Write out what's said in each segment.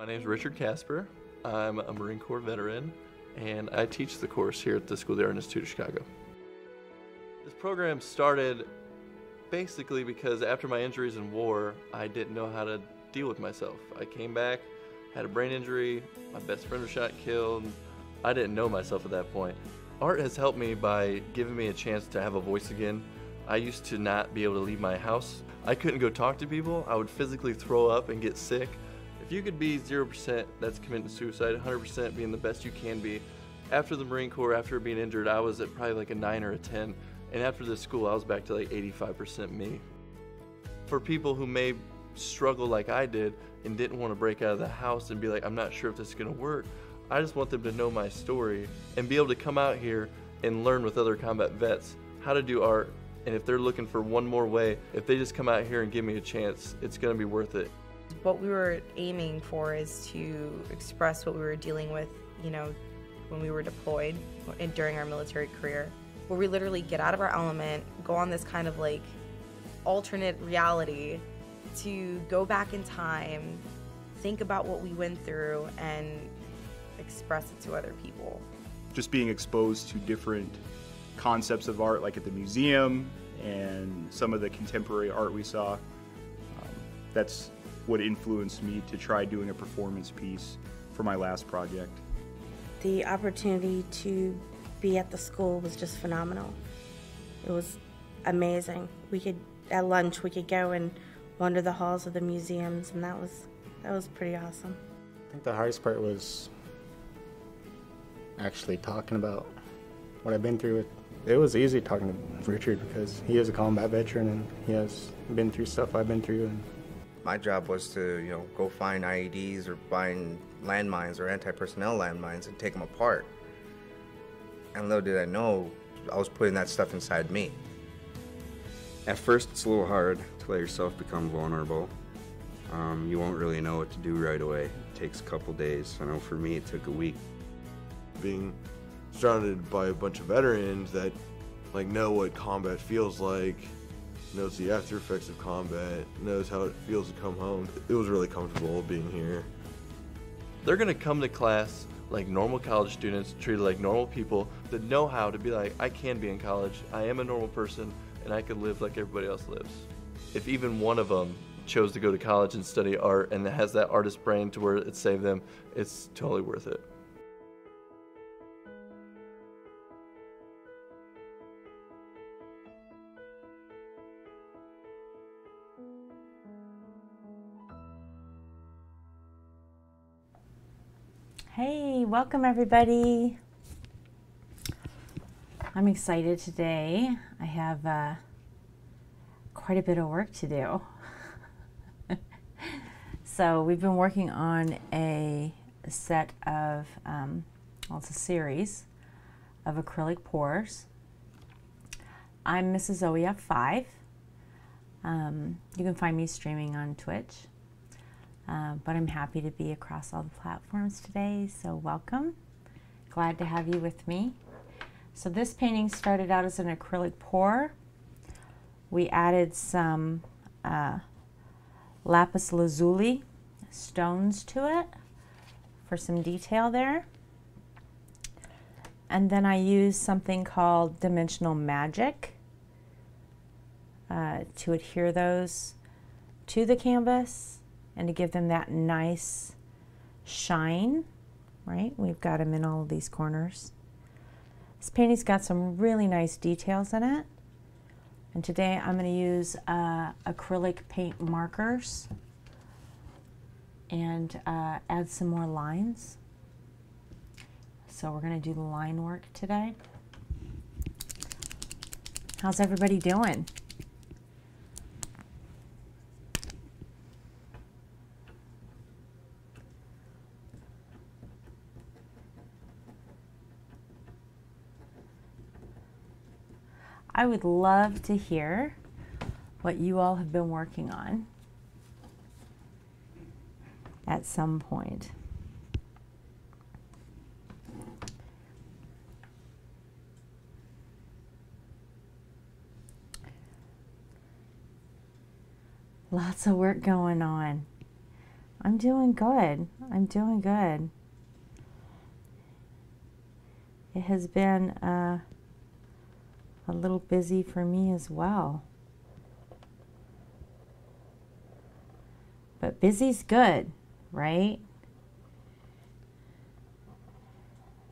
My name is Richard Casper. I'm a Marine Corps veteran, and I teach the course here at the School of the Art Institute of Chicago. This program started basically because after my injuries in war, I didn't know how to deal with myself. I came back, had a brain injury, my best friend was shot killed. I didn't know myself at that point. Art has helped me by giving me a chance to have a voice again. I used to not be able to leave my house. I couldn't go talk to people. I would physically throw up and get sick. If you could be 0%, that's committing suicide, 100% being the best you can be. After the Marine Corps, after being injured, I was at probably like a 9 or a 10. And after this school, I was back to like 85% me. For people who may struggle like I did and didn't want to break out of the house and be like, I'm not sure if this is going to work, I just want them to know my story and be able to come out here and learn with other combat vets how to do art. And if they're looking for one more way, if they just come out here and give me a chance, it's going to be worth it. What we were aiming for is to express what we were dealing with, you know, when we were deployed and during our military career, where we literally get out of our element, go on this kind of like alternate reality to go back in time, think about what we went through, and express it to other people. Just being exposed to different concepts of art, like at the museum and some of the contemporary art we saw, um, that's what influenced me to try doing a performance piece for my last project. The opportunity to be at the school was just phenomenal. It was amazing. We could at lunch we could go and wander the halls of the museums, and that was that was pretty awesome. I think the hardest part was actually talking about what I've been through. It was easy talking to Richard because he is a combat veteran and he has been through stuff I've been through. And my job was to, you know, go find IEDs or find landmines or anti-personnel landmines and take them apart. And little did I know, I was putting that stuff inside me. At first, it's a little hard to let yourself become vulnerable. Um, you won't really know what to do right away. It takes a couple days. I know for me, it took a week. Being surrounded by a bunch of veterans that like know what combat feels like, knows the after effects of combat, knows how it feels to come home. It was really comfortable being here. They're gonna come to class like normal college students, treated like normal people that know how to be like, I can be in college, I am a normal person, and I can live like everybody else lives. If even one of them chose to go to college and study art and has that artist brain to where it saved them, it's totally worth it. Hey, welcome everybody. I'm excited today. I have uh, quite a bit of work to do. so we've been working on a set of, um, well, it's a series of acrylic pours. I'm Mrs. OEF5. Um, you can find me streaming on Twitch. Uh, but I'm happy to be across all the platforms today, so welcome. Glad to have you with me. So this painting started out as an acrylic pour. We added some uh, lapis lazuli stones to it for some detail there. And then I used something called Dimensional Magic uh, to adhere those to the canvas and to give them that nice shine, right? We've got them in all of these corners. This painting's got some really nice details in it. And today I'm going to use uh, acrylic paint markers and uh, add some more lines. So we're going to do the line work today. How's everybody doing? I would love to hear what you all have been working on at some point. Lots of work going on. I'm doing good. I'm doing good. It has been uh, a little busy for me as well. But busy's good, right?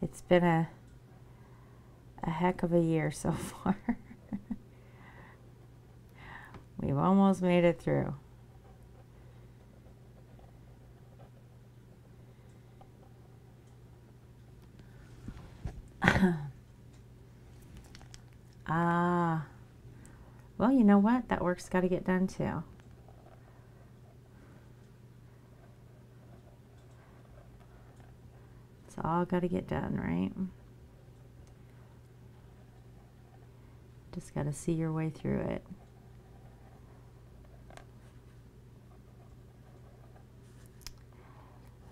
It's been a a heck of a year so far. We've almost made it through. ah. Well, you know what? That work's got to get done too. It's all got to get done, right? Just got to see your way through it.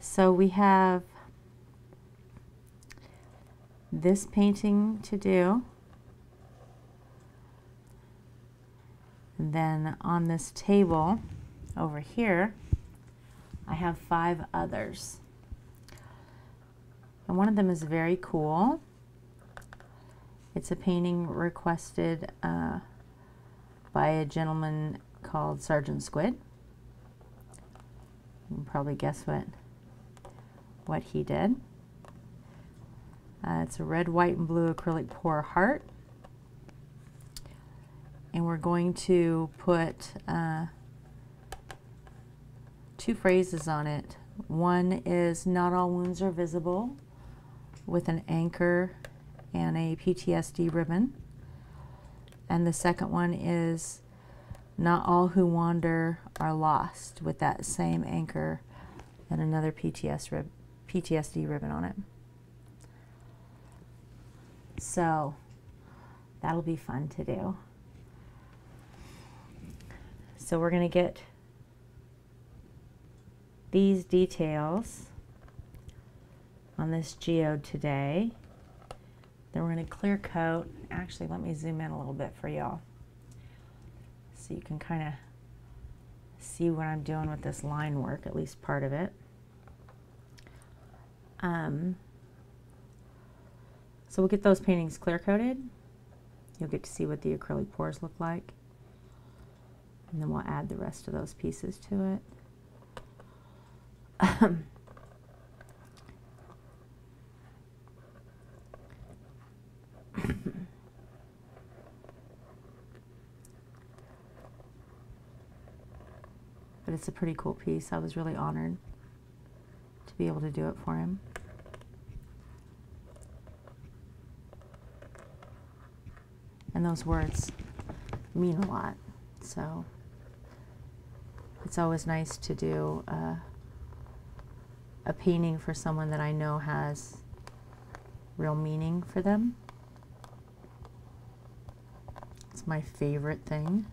So we have this painting to do. Then on this table over here, I have five others. And one of them is very cool. It's a painting requested uh, by a gentleman called Sergeant Squid. You can probably guess what what he did. Uh, it's a red, white, and blue acrylic pour heart. And we're going to put uh, two phrases on it. One is not all wounds are visible with an anchor and a PTSD ribbon. And the second one is not all who wander are lost with that same anchor and another PTS rib PTSD ribbon on it. So that'll be fun to do. So we're going to get these details on this geode today. Then we're going to clear coat. Actually, let me zoom in a little bit for y'all so you can kind of see what I'm doing with this line work, at least part of it. Um, so we'll get those paintings clear coated. You'll get to see what the acrylic pours look like. And then we'll add the rest of those pieces to it. Um, but it's a pretty cool piece. I was really honored to be able to do it for him. and those words mean a lot. So it's always nice to do a painting for someone that I know has real meaning for them. It's my favorite thing.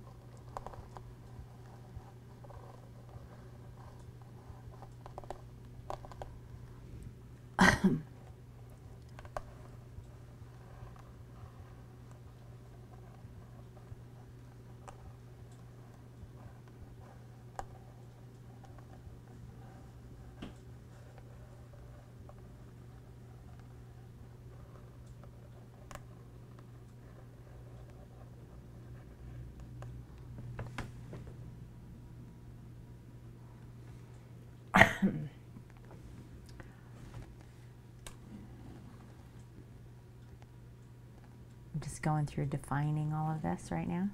just going through defining all of this right now.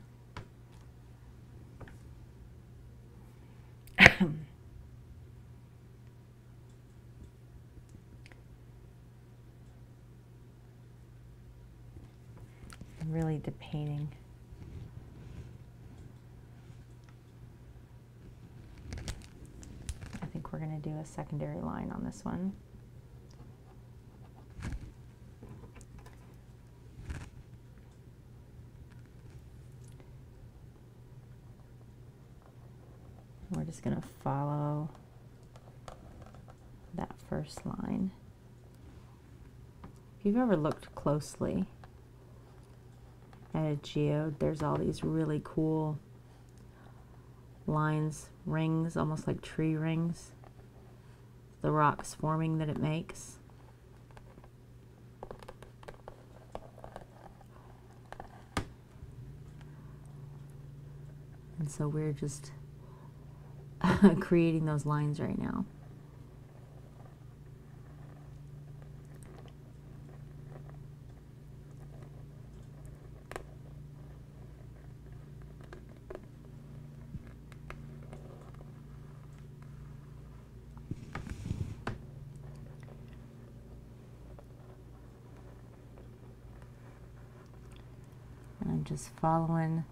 really depainting. I think we're going to do a secondary line on this one. we're just going to follow that first line. If you've ever looked closely at a geode, there's all these really cool lines, rings, almost like tree rings. the rocks forming that it makes. And so we're just creating those lines right now. And I'm just following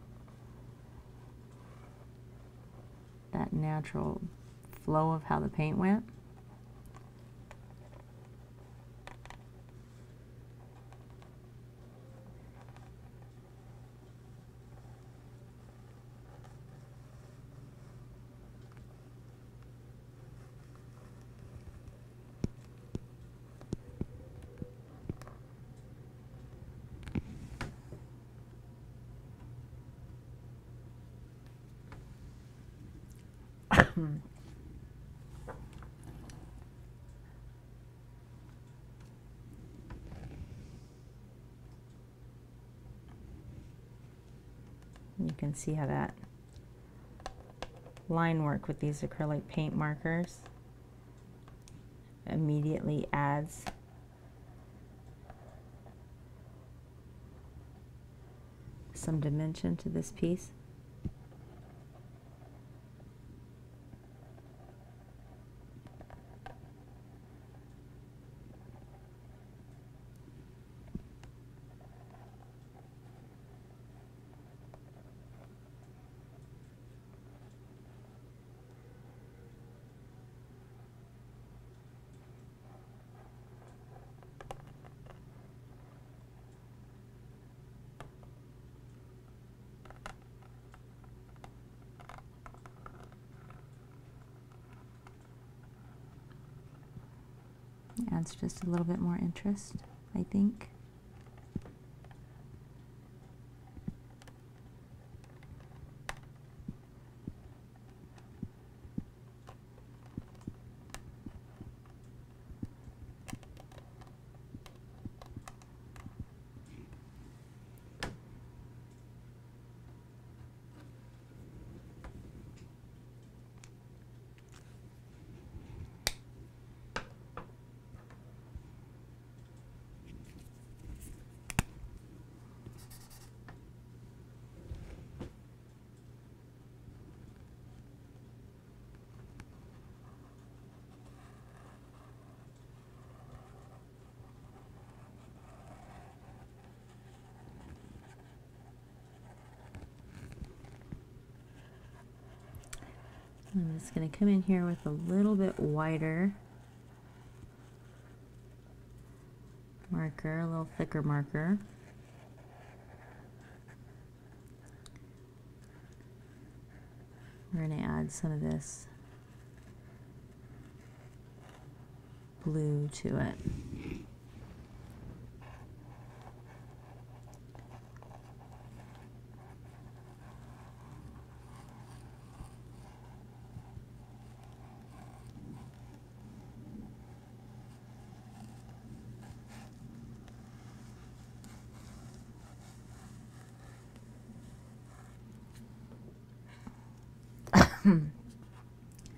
natural flow of how the paint went. You see how that line work with these acrylic paint markers immediately adds some dimension to this piece. Just a little bit more interest, I think. I'm just going to come in here with a little bit wider marker, a little thicker marker. We're going to add some of this blue to it.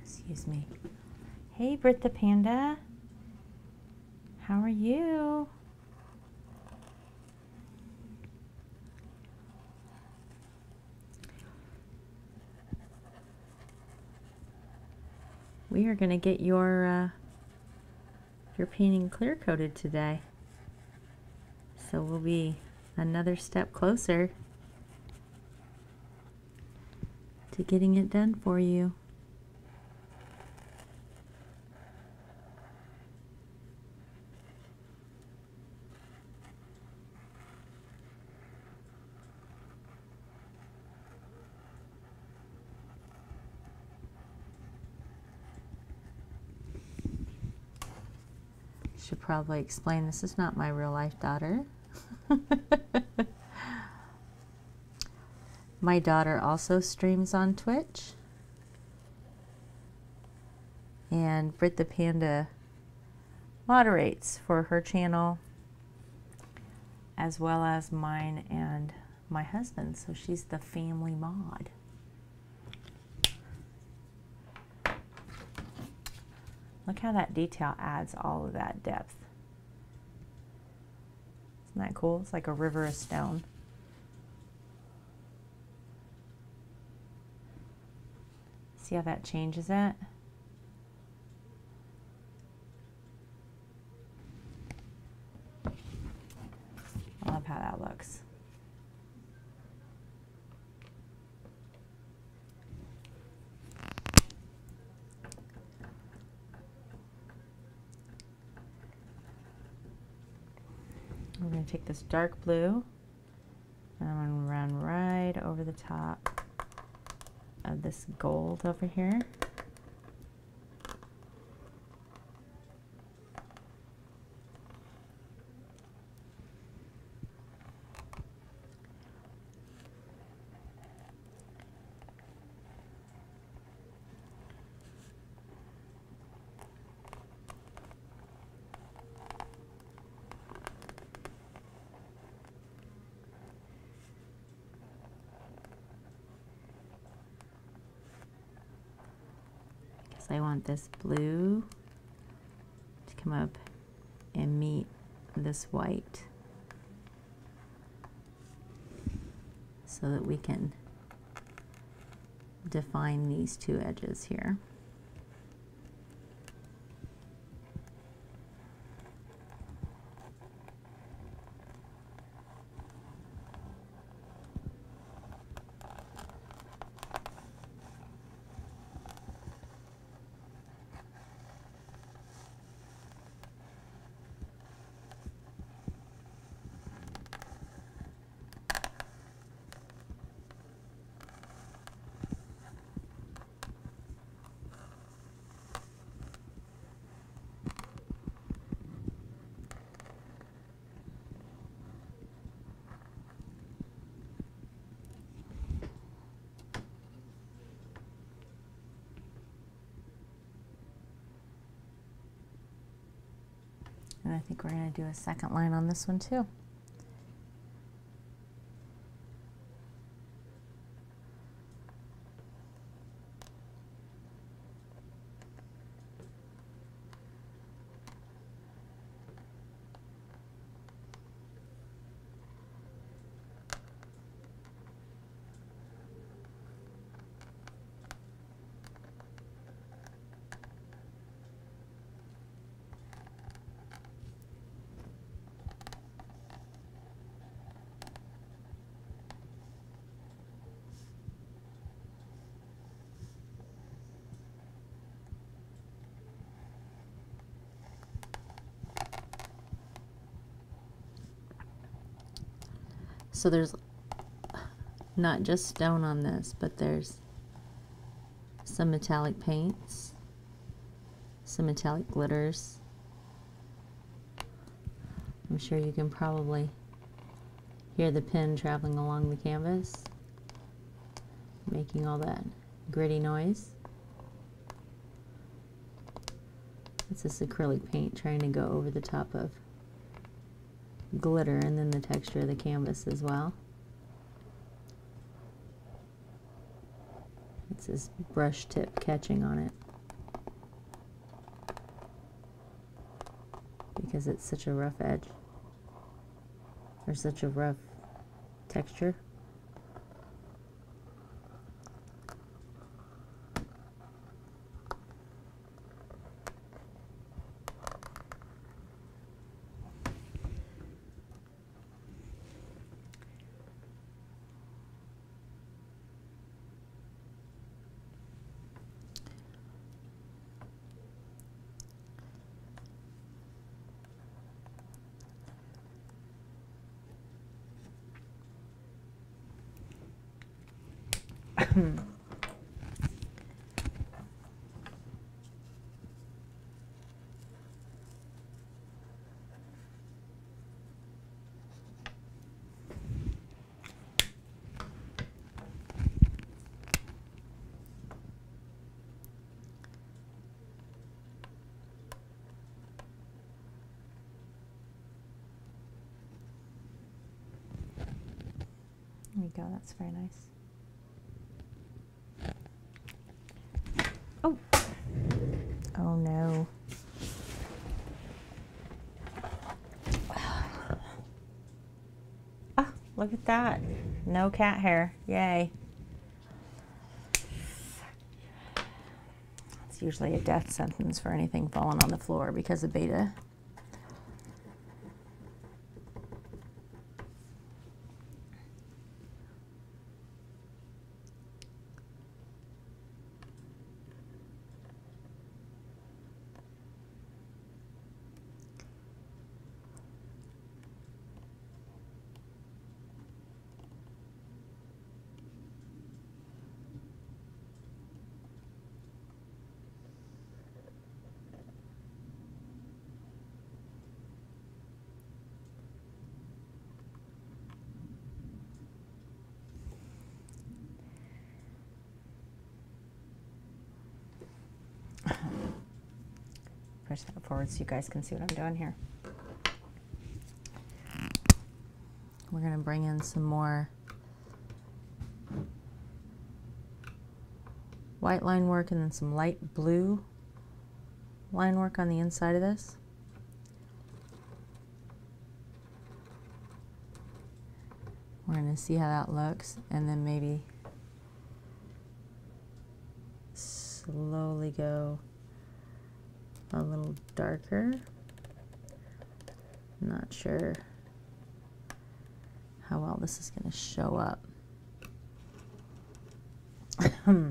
Excuse me. Hey, Brit the Panda. How are you? We are going to get your uh, your painting clear coated today. So we'll be another step closer to getting it done for you. Should probably explain this is not my real life daughter. My daughter also streams on Twitch. And Brit the Panda moderates for her channel as well as mine and my husband. So she's the family mod. Look how that detail adds all of that depth. Isn't that cool? It's like a river of stone. See how that changes it? I love how that looks. We're going take this dark blue and I'm going to run right over the top of this gold over here. because I want this blue to come up and meet this white so that we can define these two edges here. And I think we're going to do a second line on this one too. So there's not just stone on this, but there's some metallic paints, some metallic glitters. I'm sure you can probably hear the pen traveling along the canvas, making all that gritty noise. It's this acrylic paint trying to go over the top of glitter and then the texture of the canvas as well. It's this brush tip catching on it. Because it's such a rough edge. Or such a rough texture. You go, that's very nice. Oh, oh no. Ah, look at that. No cat hair. Yay. It's usually a death sentence for anything falling on the floor because of beta. push that forward so you guys can see what I'm doing here. We're going to bring in some more white line work and then some light blue line work on the inside of this. We're going to see how that looks and then maybe slowly go a little darker. Not sure how well this is going to show up. Hmm.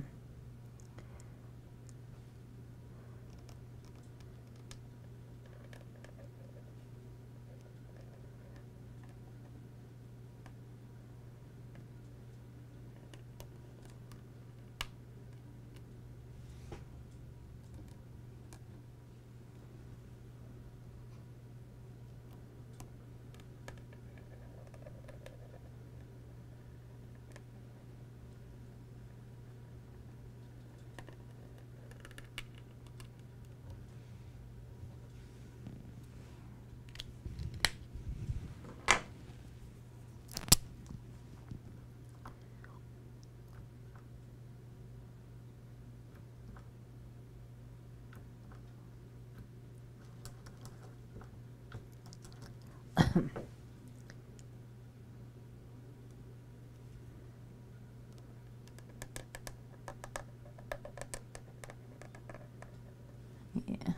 yeah.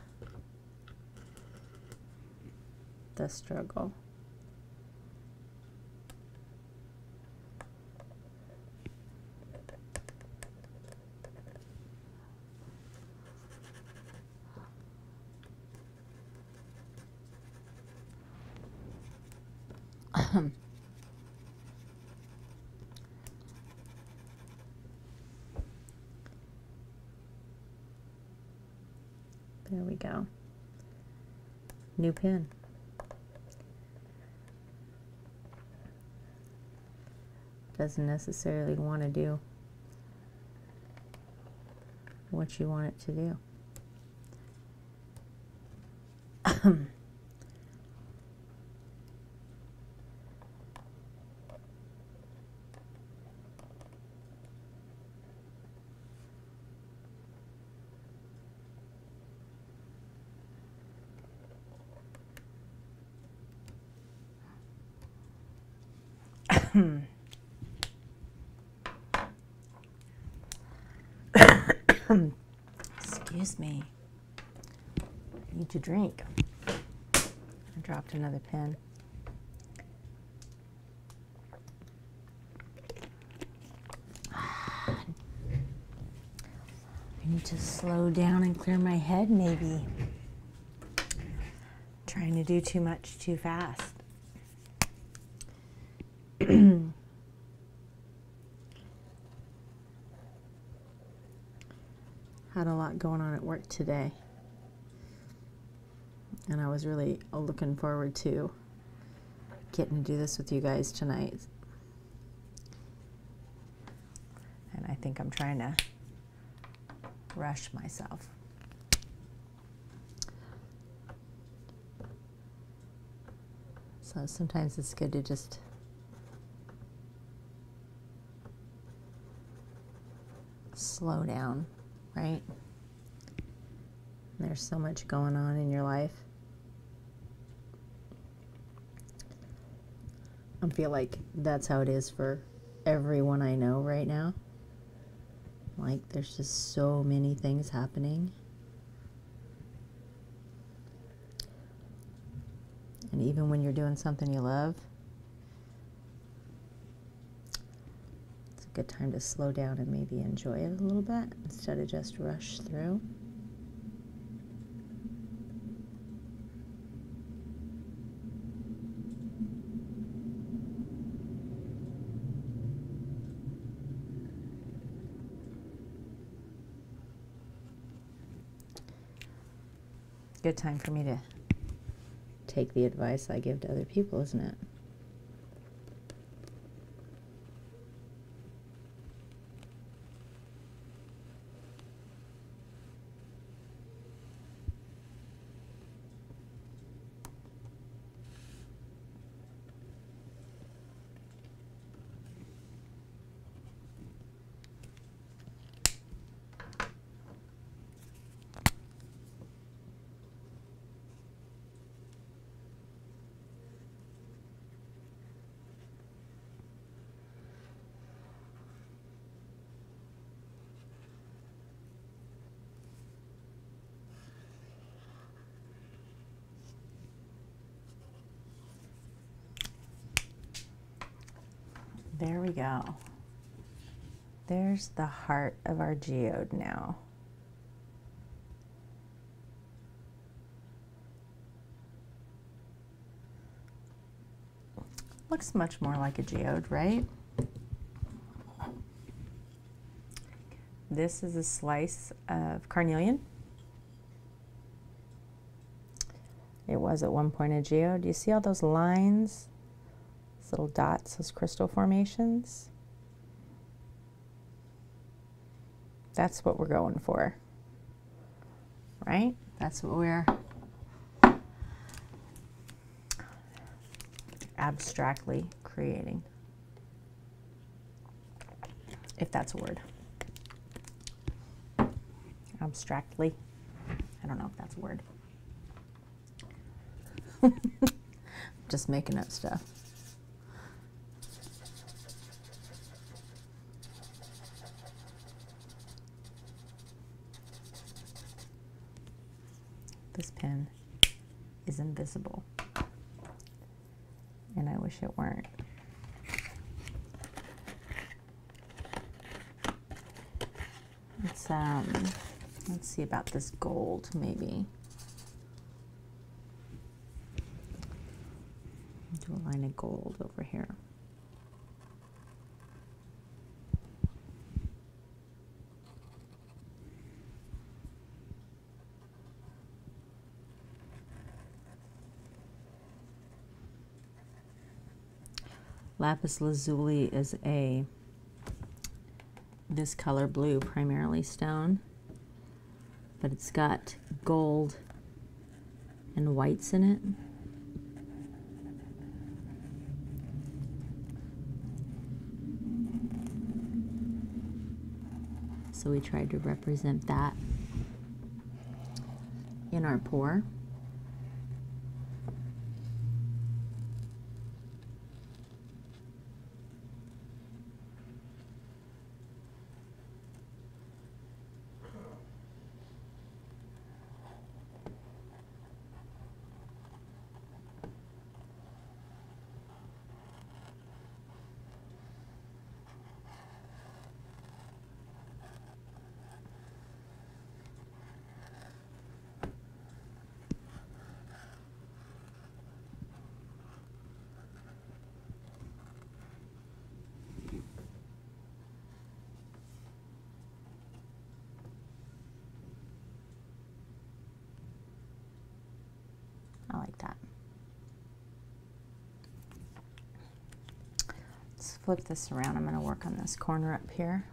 The struggle. There we go. New pin. Doesn't necessarily want to do what you want it to do. Um, Excuse me. I need to drink. I dropped another pen. I need to slow down and clear my head, maybe. Trying to do too much too fast. today. And I was really looking forward to getting to do this with you guys tonight. And I think I'm trying to rush myself. So sometimes it's good to just slow down, right? There's so much going on in your life. I feel like that's how it is for everyone I know right now. Like, there's just so many things happening. And even when you're doing something you love, it's a good time to slow down and maybe enjoy it a little bit instead of just rush through. Good time for me to take the advice I give to other people, isn't it? There we go. There's the heart of our geode now. Looks much more like a geode, right? This is a slice of carnelian. It was at one point a geode. Do you see all those lines? Little dots, those crystal formations? That's what we're going for, right? That's what we're abstractly creating, if that's a word. Abstractly. I don't know if that's a word. Just making up stuff. This pen is invisible. And I wish it weren't. Let's um let's see about this gold maybe. Do a line of gold over here. Lapis lazuli is a this color blue primarily stone, but it's got gold and whites in it. So we tried to represent that in our pour. I like that. Let's flip this around. I'm going to work on this corner up here.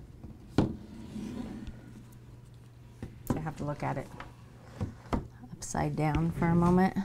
I have to look at it upside down for a moment.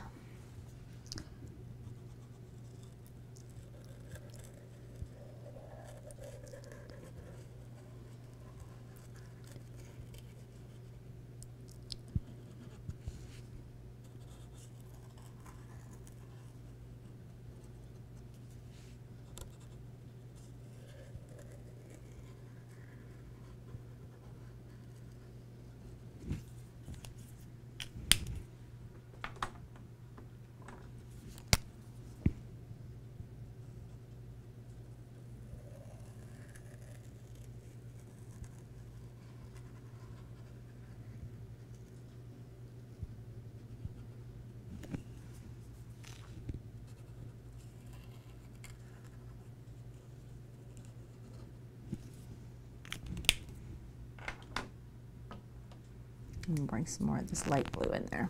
Bring some more of this light blue in there.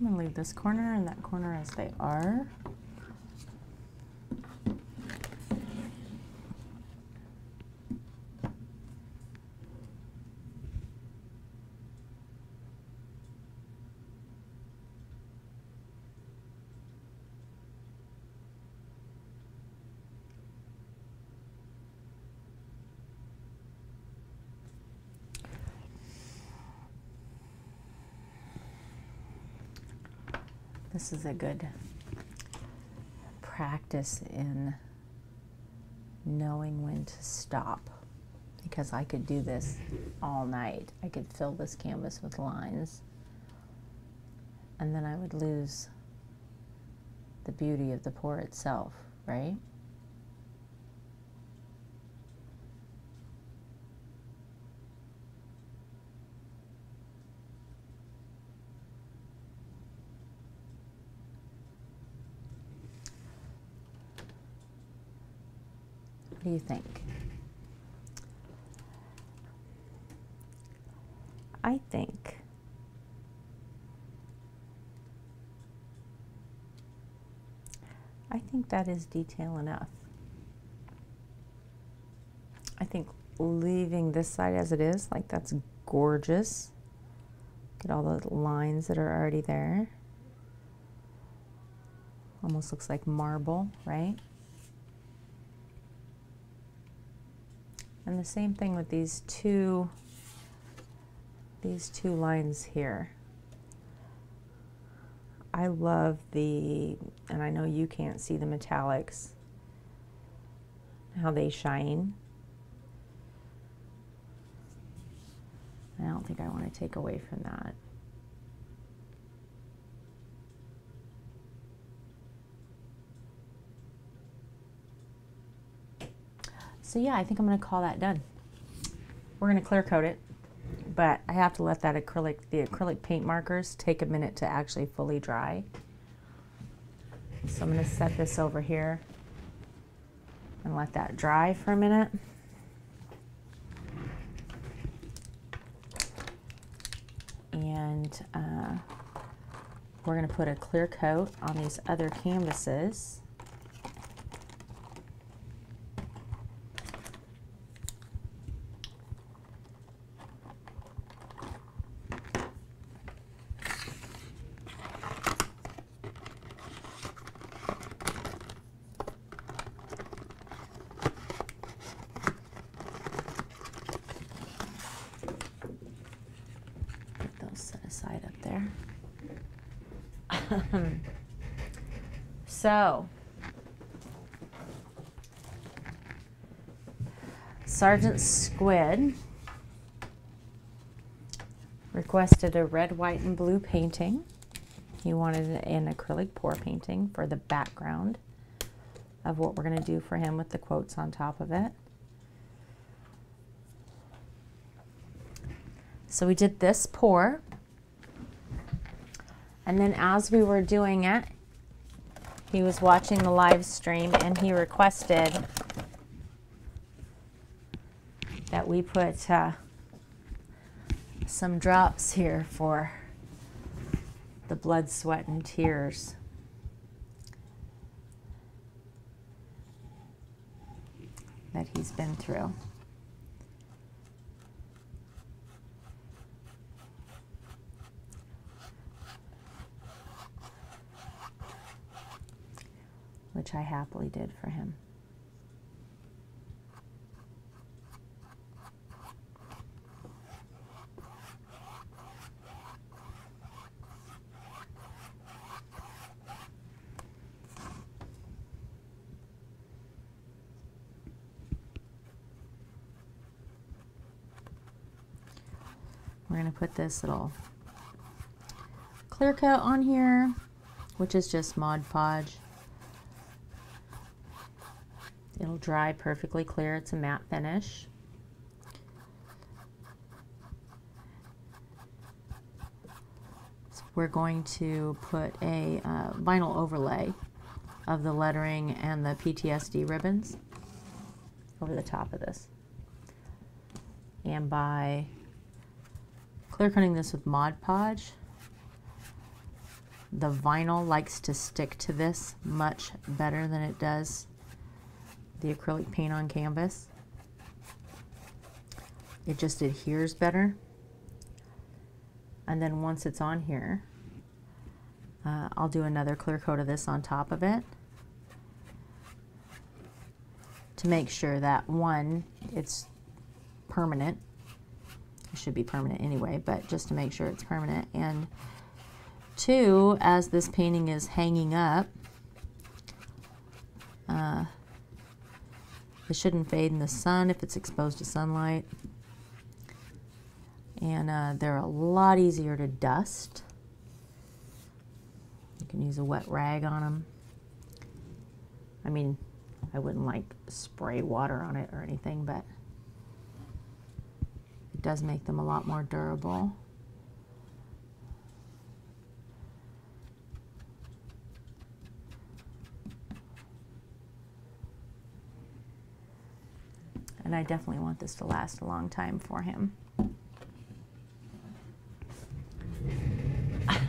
I'm gonna leave this corner and that corner as they are. This is a good practice in knowing when to stop because I could do this all night. I could fill this canvas with lines and then I would lose the beauty of the pour itself, right? What do you think? I think I think that is detail enough. I think leaving this side as it is, like that's gorgeous. Get all the lines that are already there. Almost looks like marble, right? And the same thing with these two these two lines here. I love the, and I know you can't see the metallics, how they shine. I don't think I want to take away from that. So yeah, I think I'm going to call that done. We're going to clear coat it, but I have to let that acrylic, the acrylic paint markers take a minute to actually fully dry. So I'm going to set this over here and let that dry for a minute. And uh, we're going to put a clear coat on these other canvases. Put those set aside up there. so, Sergeant Squid requested a red, white, and blue painting. He wanted an acrylic pour painting for the background of what we're going to do for him with the quotes on top of it. So we did this pour. And then as we were doing it, he was watching the live stream and he requested that we put uh, some drops here for the blood, sweat, and tears. That he's been through. which I happily did for him. Put this little clear coat on here, which is just Mod Podge. It'll dry perfectly clear. It's a matte finish. So we're going to put a uh, vinyl overlay of the lettering and the PTSD ribbons over the top of this. And by clear coating this with Mod Podge, the vinyl likes to stick to this much better than it does the acrylic paint on canvas. It just adheres better. And then once it's on here, uh, I'll do another clear coat of this on top of it to make sure that one, it's permanent. It should be permanent anyway, but just to make sure it's permanent. And two, as this painting is hanging up, uh, it shouldn't fade in the sun if it's exposed to sunlight. And uh, they're a lot easier to dust. You can use a wet rag on them. I mean, I wouldn't like spray water on it or anything, but does make them a lot more durable. And I definitely want this to last a long time for him.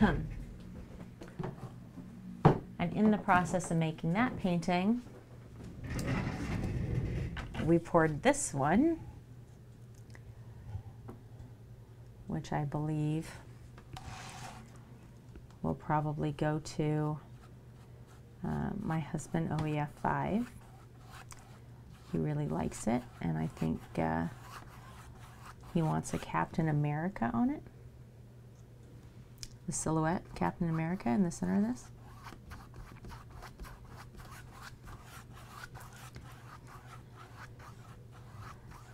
and in the process of making that painting, we poured this one, which I believe will probably go to uh, my husband OEF 5. He really likes it, and I think uh, he wants a Captain America on it. The silhouette Captain America in the center of this.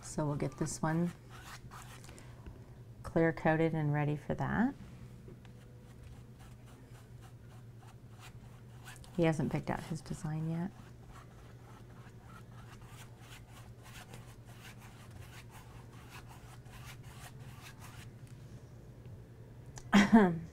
So we'll get this one clear coated and ready for that. He hasn't picked out his design yet.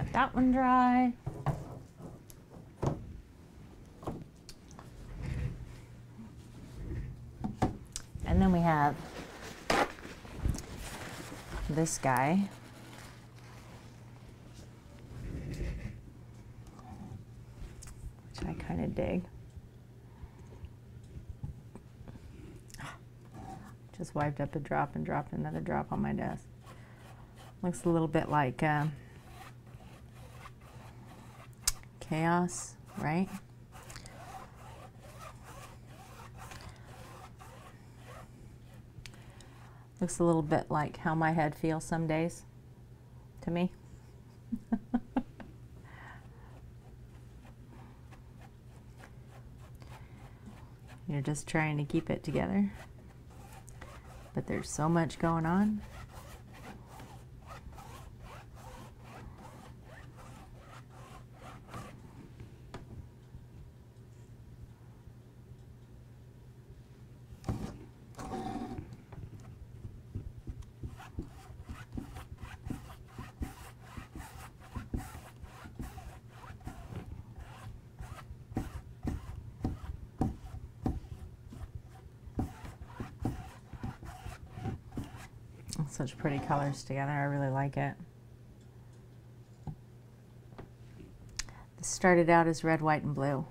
Let that one dry. And then we have this guy. Which I kind of dig. Just wiped up a drop and dropped another drop on my desk. Looks a little bit like uh, chaos, right? Looks a little bit like how my head feels some days to me. You're just trying to keep it together. But there's so much going on. Such pretty colors together. I really like it. This started out as red, white, and blue.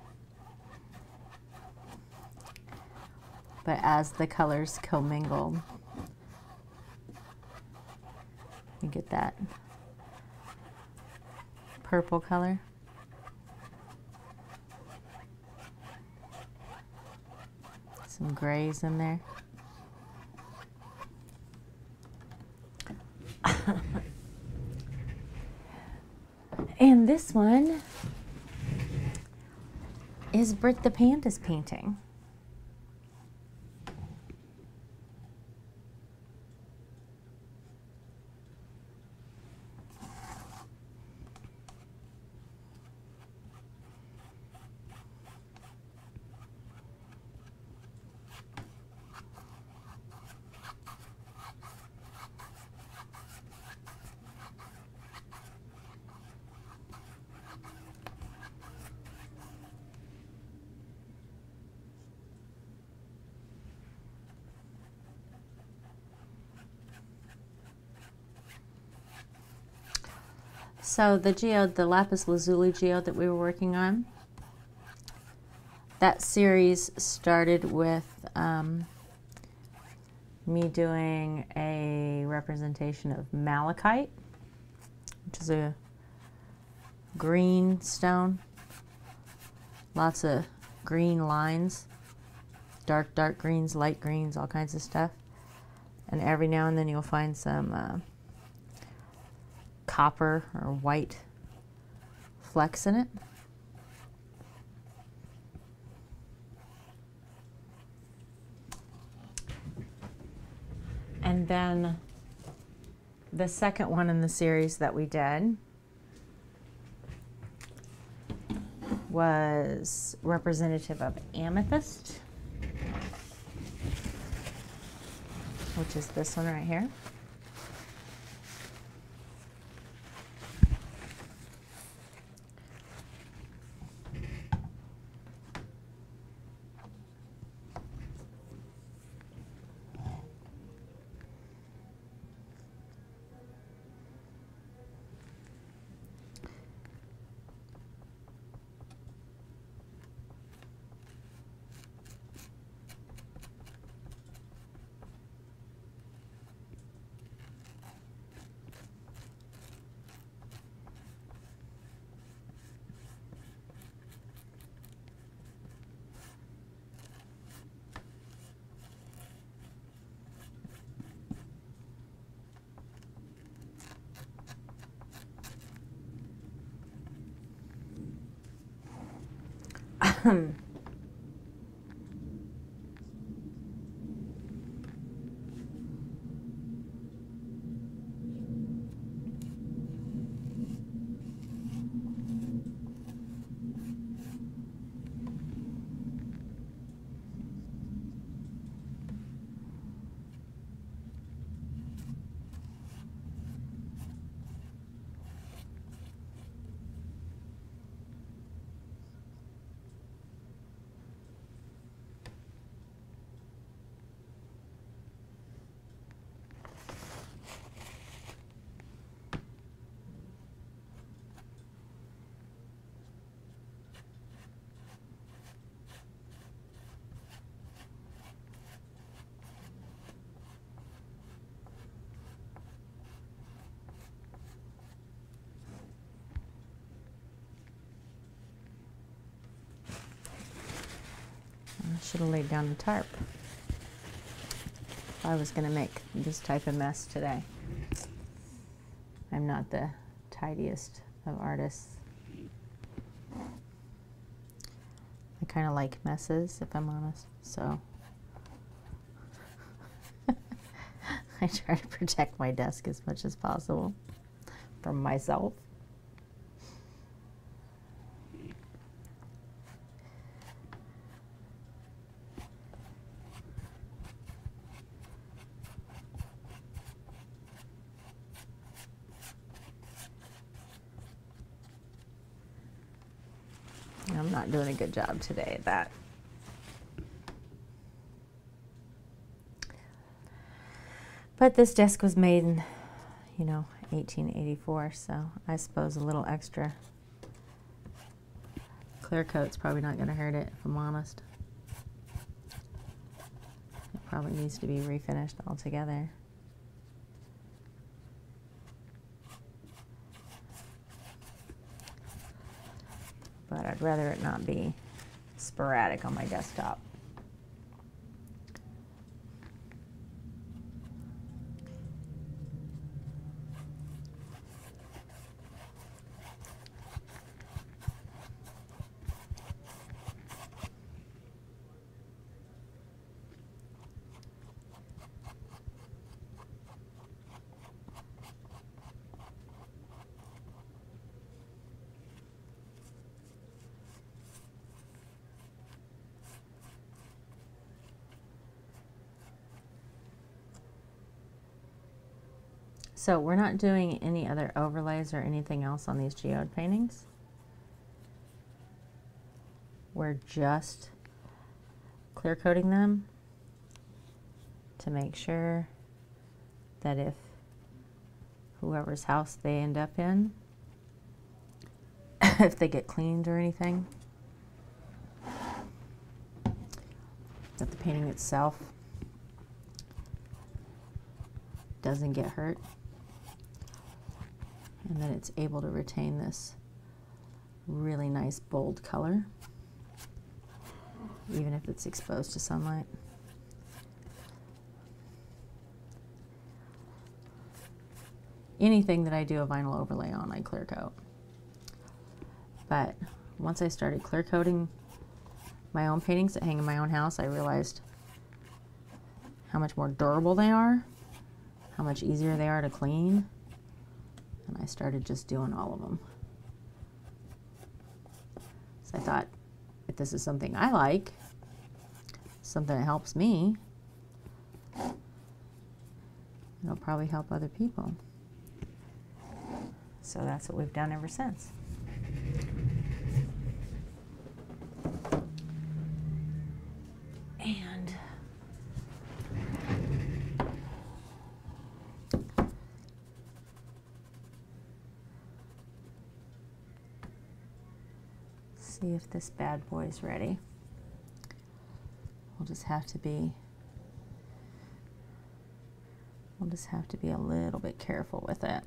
But as the colors commingle, you get that purple color. Some grays in there. and this one is Britt the Panda's painting. So the geode, the lapis lazuli geode that we were working on, that series started with um, me doing a representation of malachite, which is a green stone. Lots of green lines, dark, dark greens, light greens, all kinds of stuff. And every now and then you'll find some uh, copper or white flecks in it. And then the second one in the series that we did was representative of amethyst, which is this one right here. Should have laid down the tarp. If I was going to make this type of mess today. I'm not the tidiest of artists. I kind of like messes, if I'm honest, so. I try to protect my desk as much as possible from myself. I'm not doing a good job today at that. But this desk was made in, you know, 1884, so I suppose a little extra clear coat's probably not going to hurt it, if I'm honest. It probably needs to be refinished altogether. Not be sporadic on my desktop. So we're not doing any other overlays or anything else on these geode paintings. We're just clear coating them to make sure that if whoever's house they end up in, if they get cleaned or anything, that the painting itself doesn't get hurt and then it's able to retain this really nice bold color even if it's exposed to sunlight. Anything that I do a vinyl overlay on, I clear coat. But once I started clear coating my own paintings that hang in my own house, I realized how much more durable they are, how much easier they are to clean and I started just doing all of them. So I thought, if this is something I like, something that helps me, it'll probably help other people. So that's what we've done ever since. see this bad boy is ready. We'll just have to be we'll just have to be a little bit careful with it.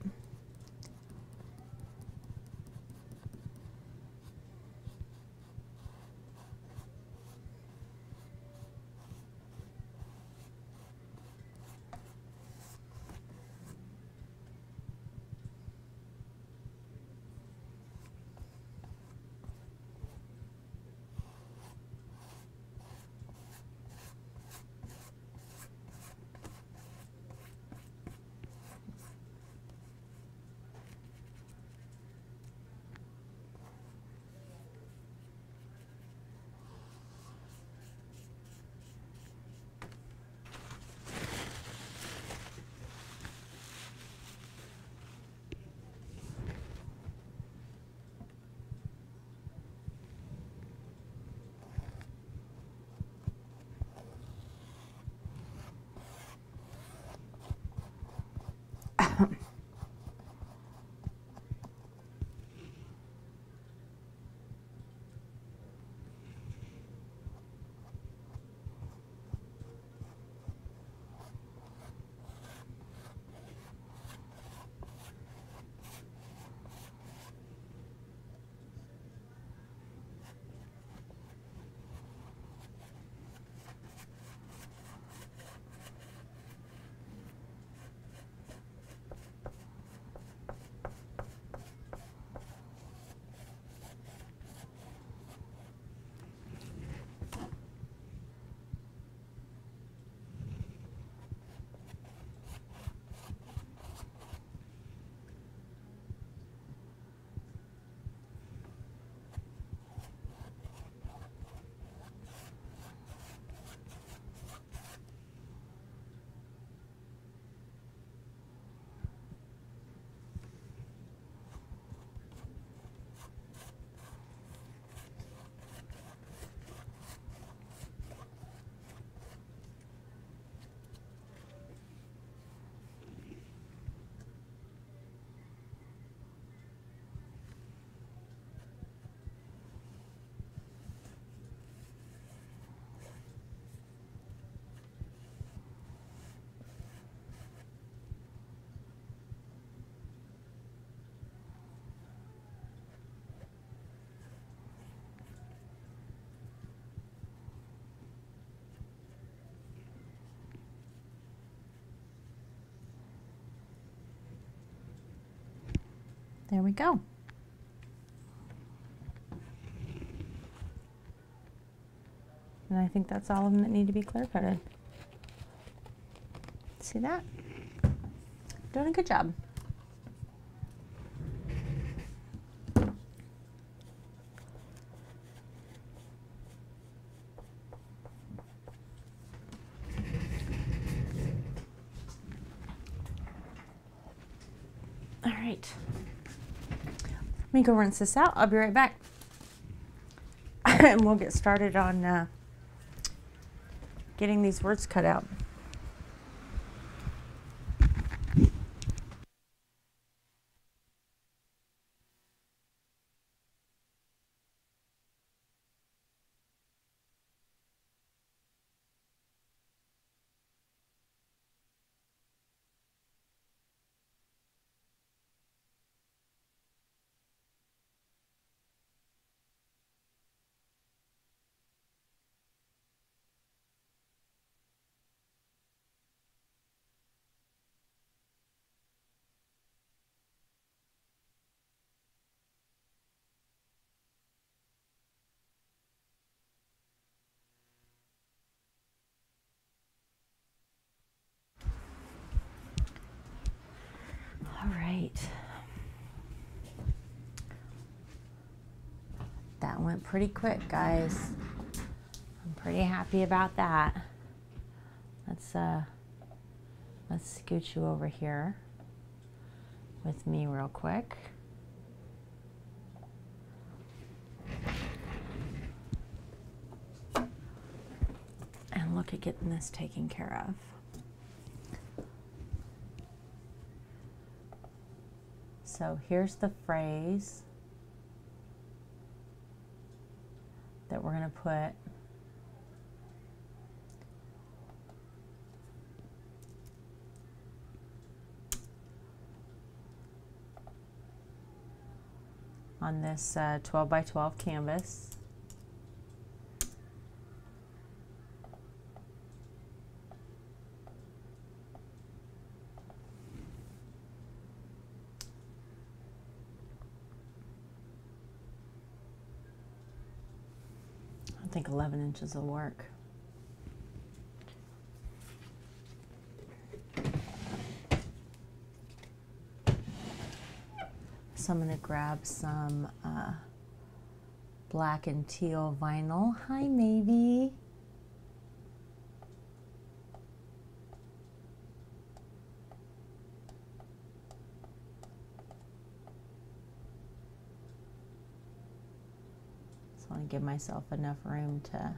There we go. And I think that's all of them that need to be clear coated. See that? Doing a good job. All right. Let me go rinse this out. I'll be right back. and we'll get started on uh, getting these words cut out. All right. That went pretty quick, guys. I'm pretty happy about that. Let's uh let's scoot you over here with me real quick. And look at getting this taken care of. So here's the phrase that we're going to put on this uh, 12 by 12 canvas. I think 11 inches will work. So I'm going to grab some uh, black and teal vinyl. Hi, maybe. So I want to give myself enough room to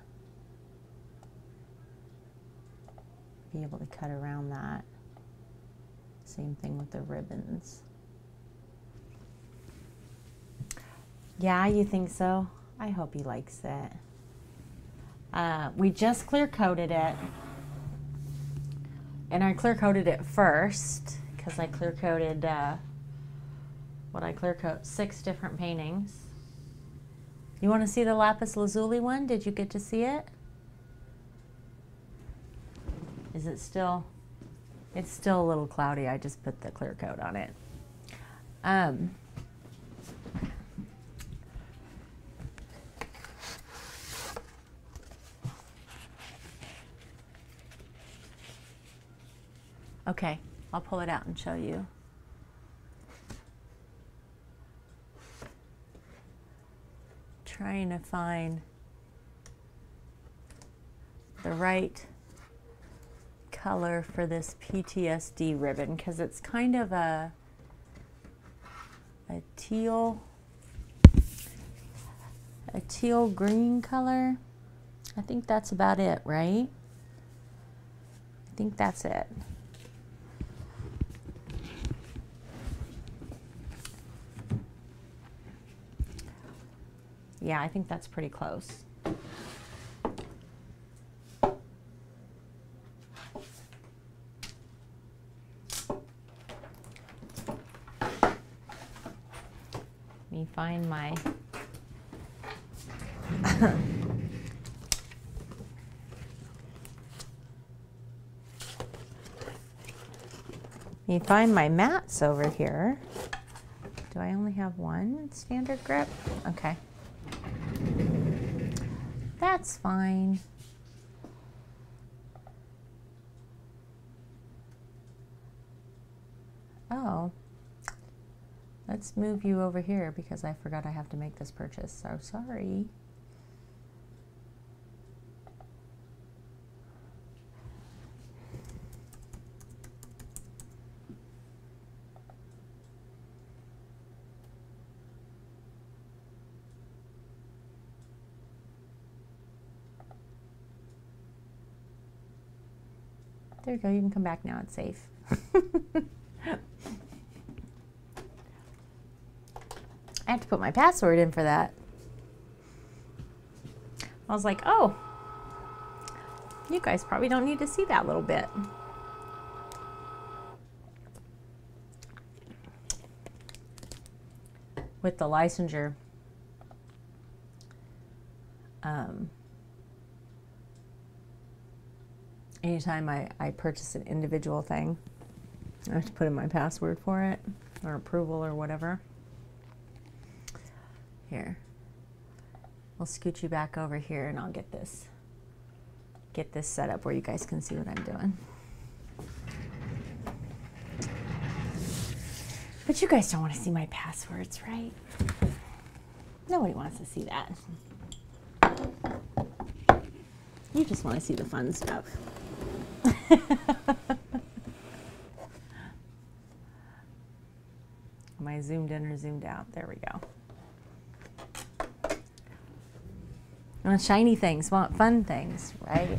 be able to cut around that. Same thing with the ribbons. Yeah, you think so? I hope he likes it. Uh, we just clear coated it. And I clear coated it first because I clear coated uh, what I clear coat six different paintings. You want to see the lapis lazuli one? Did you get to see it? Is it still? It's still a little cloudy. I just put the clear coat on it. Um, Okay, I'll pull it out and show you. Trying to find the right color for this PTSD ribbon because it's kind of a a teal a teal green color. I think that's about it, right? I think that's it. Yeah, I think that's pretty close. Let me find my me find my mats over here Do I only have one standard grip? Okay. That's fine. Oh, let's move you over here because I forgot I have to make this purchase. So sorry. You go. You can come back now. It's safe. I have to put my password in for that. I was like, oh, you guys probably don't need to see that little bit. With the licensure, um, anytime I, I purchase an individual thing, I have to put in my password for it or approval or whatever. Here. I'll scoot you back over here and I'll get this get this set up where you guys can see what I'm doing. But you guys don't want to see my passwords, right? Nobody wants to see that. You just want to see the fun stuff. Am I zoomed in or zoomed out? There we go. Want shiny things, want fun things, right?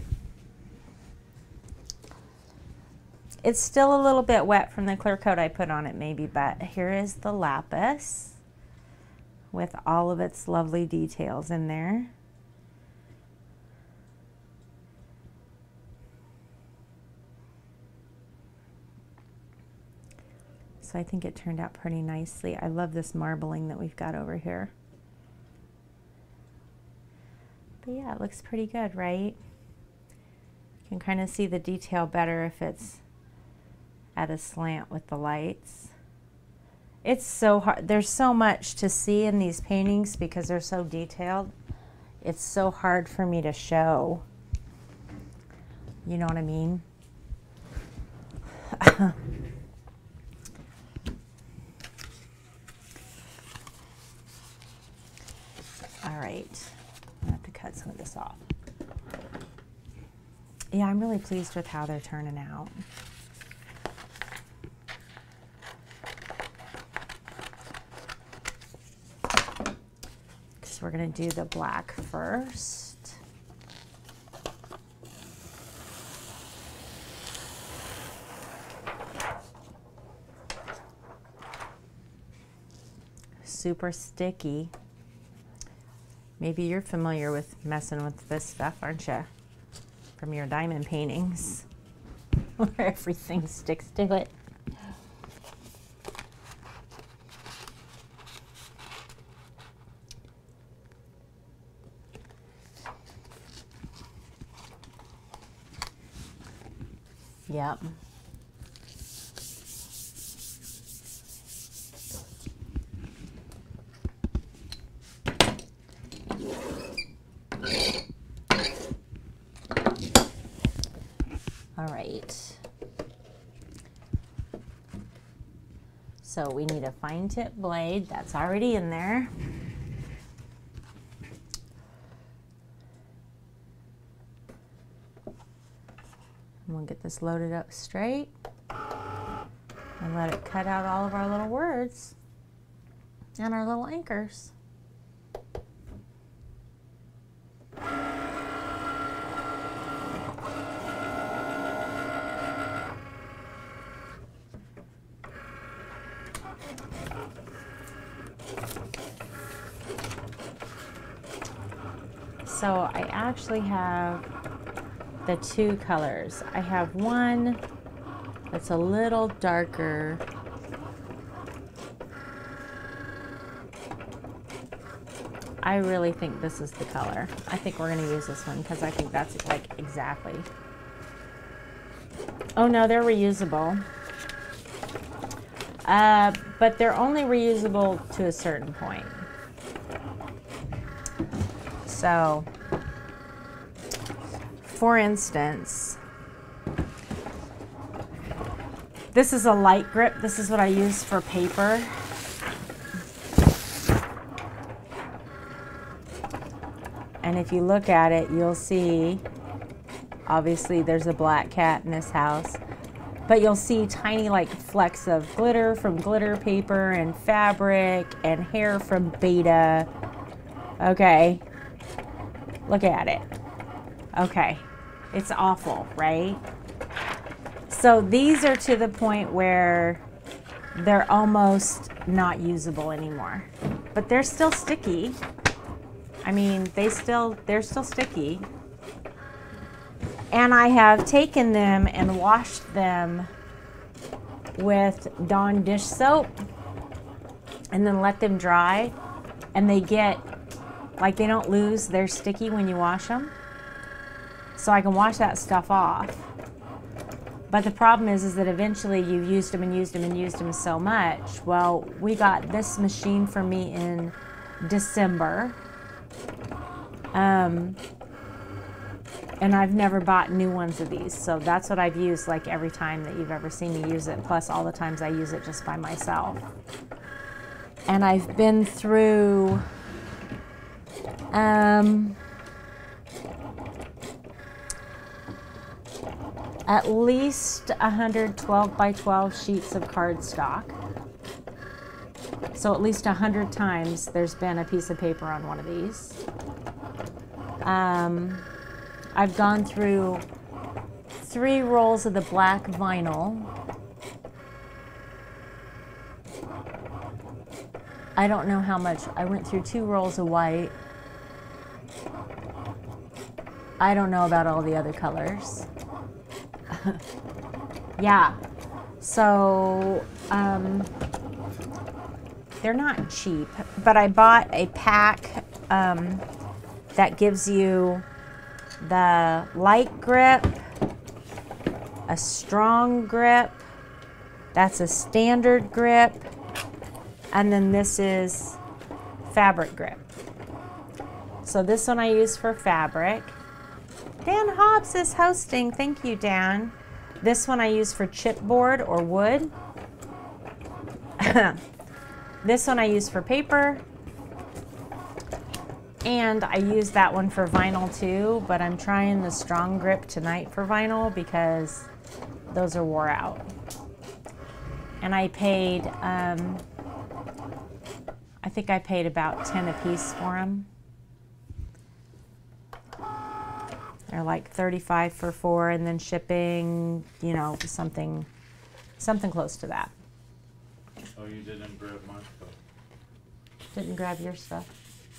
It's still a little bit wet from the clear coat I put on it maybe, but here is the lapis with all of its lovely details in there. I think it turned out pretty nicely. I love this marbling that we've got over here. But yeah, it looks pretty good, right? You can kind of see the detail better if it's at a slant with the lights. It's so hard. There's so much to see in these paintings because they're so detailed. It's so hard for me to show. You know what I mean? Right cut some of this off. Yeah, I'm really pleased with how they're turning out. So we're going to do the black first. Super sticky. Maybe you're familiar with messing with this stuff, aren't you? From your diamond paintings, where everything sticks to it. Yep. So we need a fine tip blade that's already in there. And we'll get this loaded up straight and let it cut out all of our little words and our little anchors. So I actually have the two colors. I have one that's a little darker. I really think this is the color. I think we're gonna use this one because I think that's like exactly. Oh no, they're reusable. Uh, but they're only reusable to a certain point. So, for instance, this is a light grip. This is what I use for paper. And if you look at it, you'll see, obviously there's a black cat in this house, but you'll see tiny like flecks of glitter from glitter paper and fabric and hair from beta. Okay, look at it. Okay, it's awful, right? So these are to the point where they're almost not usable anymore, but they're still sticky. I mean, they still, they're still sticky. And I have taken them and washed them with Dawn dish soap and then let them dry. And they get, like they don't lose, they're sticky when you wash them. So I can wash that stuff off. But the problem is, is that eventually you've used them and used them and used them so much. Well, we got this machine for me in December um, and I've never bought new ones of these. So that's what I've used like every time that you've ever seen me use it, plus all the times I use it just by myself. And I've been through um, at least 112 by 12 sheets of cardstock. So at least 100 times there's been a piece of paper on one of these. Um, I've gone through three rolls of the black vinyl. I don't know how much. I went through two rolls of white. I don't know about all the other colors. yeah. So, um, they're not cheap, but I bought a pack um, that gives you the light grip, a strong grip, that's a standard grip, and then this is fabric grip. So this one I use for fabric. Dan Hobbs is hosting. Thank you, Dan. This one I use for chipboard or wood. this one I use for paper. And I use that one for vinyl too, but I'm trying the strong grip tonight for vinyl because those are wore out. And I paid, um, I think I paid about 10 a piece for them. They're like 35 for four and then shipping, you know, something, something close to that. Oh, you didn't grab my coat, Didn't grab your stuff.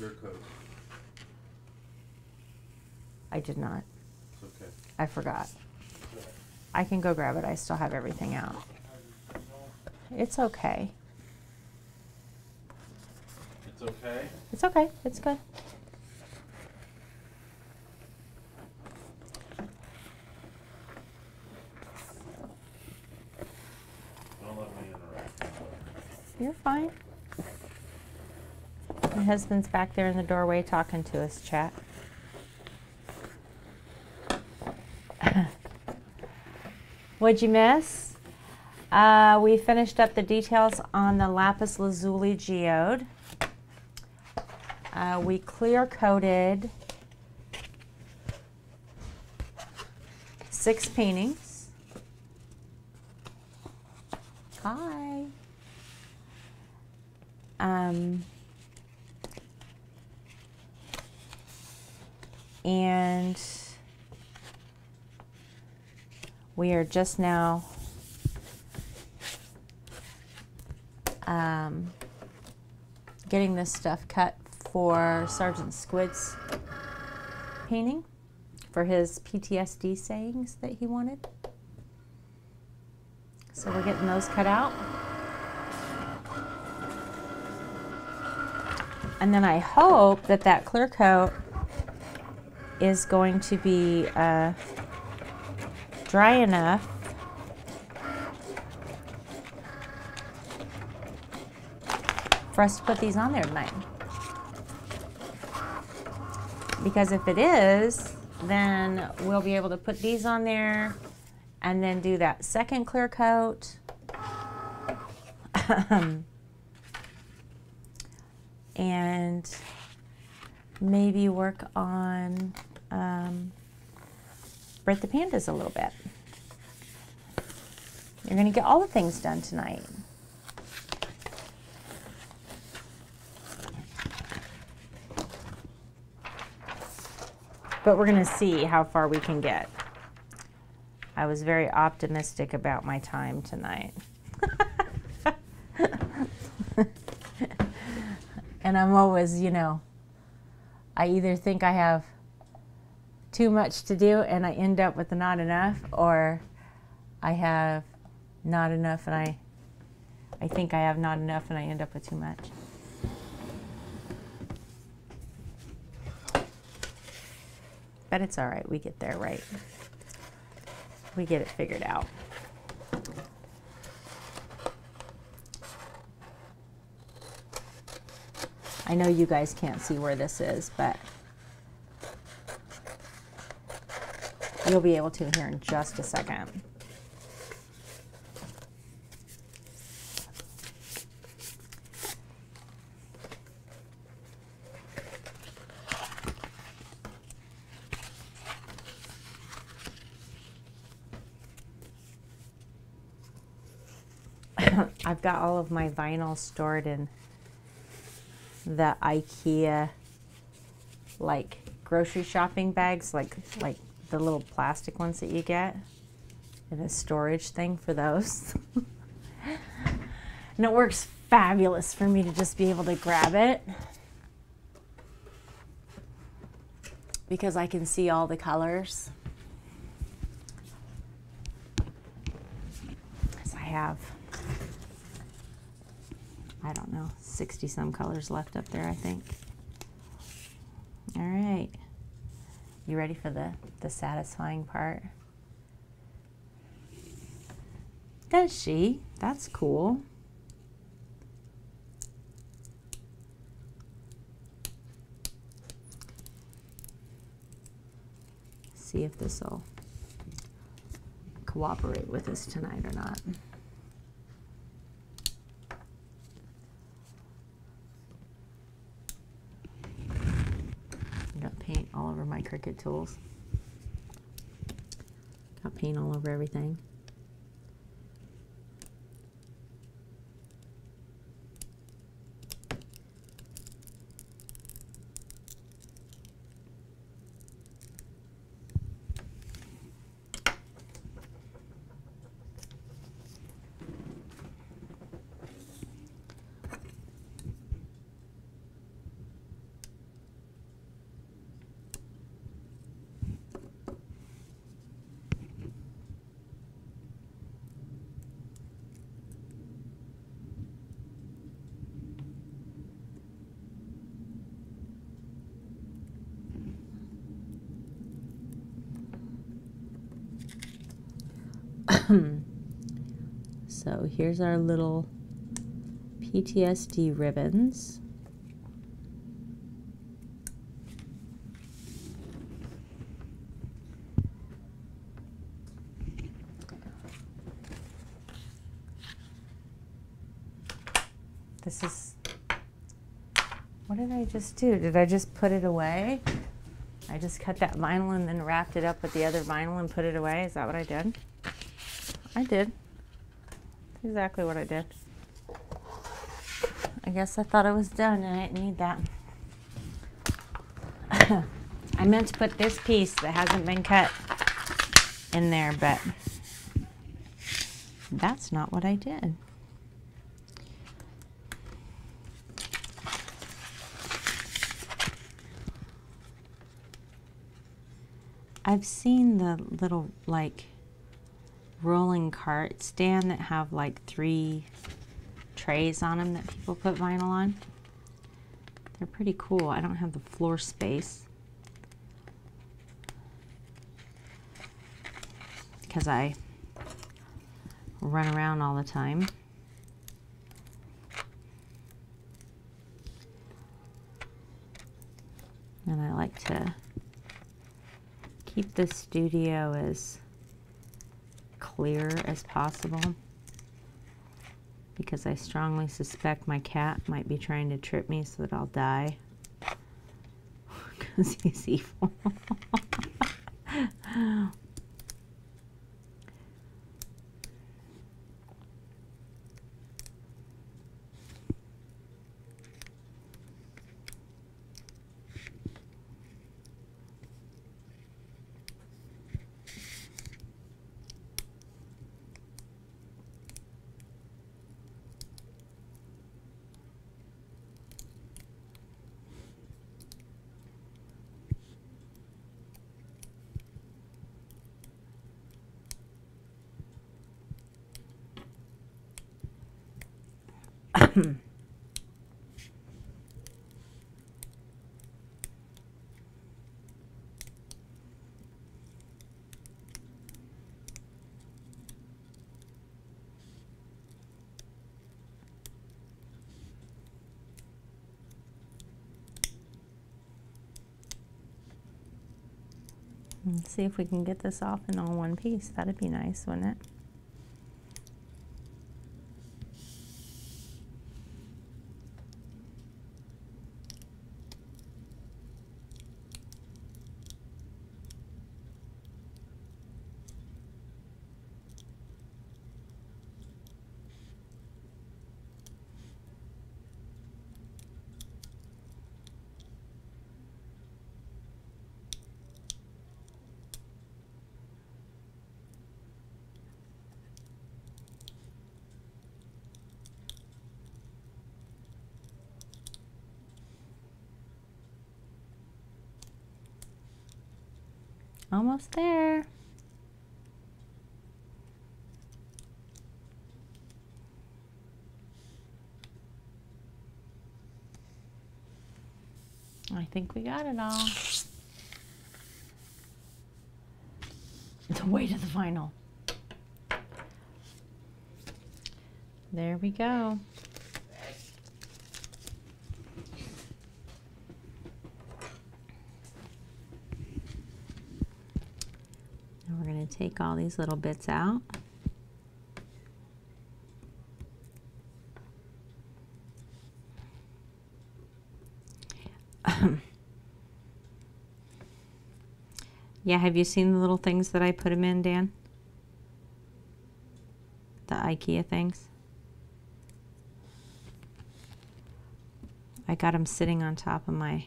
your coat, I did not. it's okay. I forgot. I can go grab it. I still have everything out. It's okay. It's okay? It's okay. It's good. Don't let me interrupt. You're fine. My husband's back there in the doorway talking to us, chat. What'd you miss? Uh, we finished up the details on the lapis lazuli geode. Uh, we clear coated six paintings. Hi. Um, and we are just now um, getting this stuff cut for Sergeant Squid's painting for his PTSD sayings that he wanted. So we're getting those cut out. And then I hope that that clear coat is going to be uh, dry enough for us to put these on there tonight. Because if it is, then we'll be able to put these on there and then do that second clear coat. and maybe work on um, Brett the Pandas a little bit. You're going to get all the things done tonight. But we're going to see how far we can get. I was very optimistic about my time tonight. and I'm always, you know, I either think I have too much to do and I end up with not enough, or I have not enough and I I think I have not enough and I end up with too much. But it's all right. We get there, right? We get it figured out. I know you guys can't see where this is, but you'll be able to here in just a second. I've got all of my vinyl stored in the IKEA like grocery shopping bags, like like the little plastic ones that you get, and a storage thing for those. and it works fabulous for me to just be able to grab it because I can see all the colors. I have I don't know, 60 some colors left up there, I think. All right. You ready for the, the satisfying part? Does she? That's cool. See if this will cooperate with us tonight or not. Got paint all over my Cricut tools. Got paint all over everything. so here's our little PTSD ribbons. This is, what did I just do? Did I just put it away? I just cut that vinyl and then wrapped it up with the other vinyl and put it away. Is that what I did? I did. Exactly what I did. I guess I thought it was done and I didn't need that. I meant to put this piece that hasn't been cut in there, but that's not what I did. I've seen the little like rolling cart stand that have like three trays on them that people put vinyl on. They're pretty cool. I don't have the floor space because I run around all the time. And I like to keep the studio as clear as possible because I strongly suspect my cat might be trying to trip me so that I'll die because he's evil. Let's see if we can get this off in all one piece. That'd be nice, wouldn't it? Almost there. I think we got it all. The way to the final. There we go. Now we're going to take all these little bits out. yeah, have you seen the little things that I put them in, Dan? The IKEA things? I got them sitting on top of my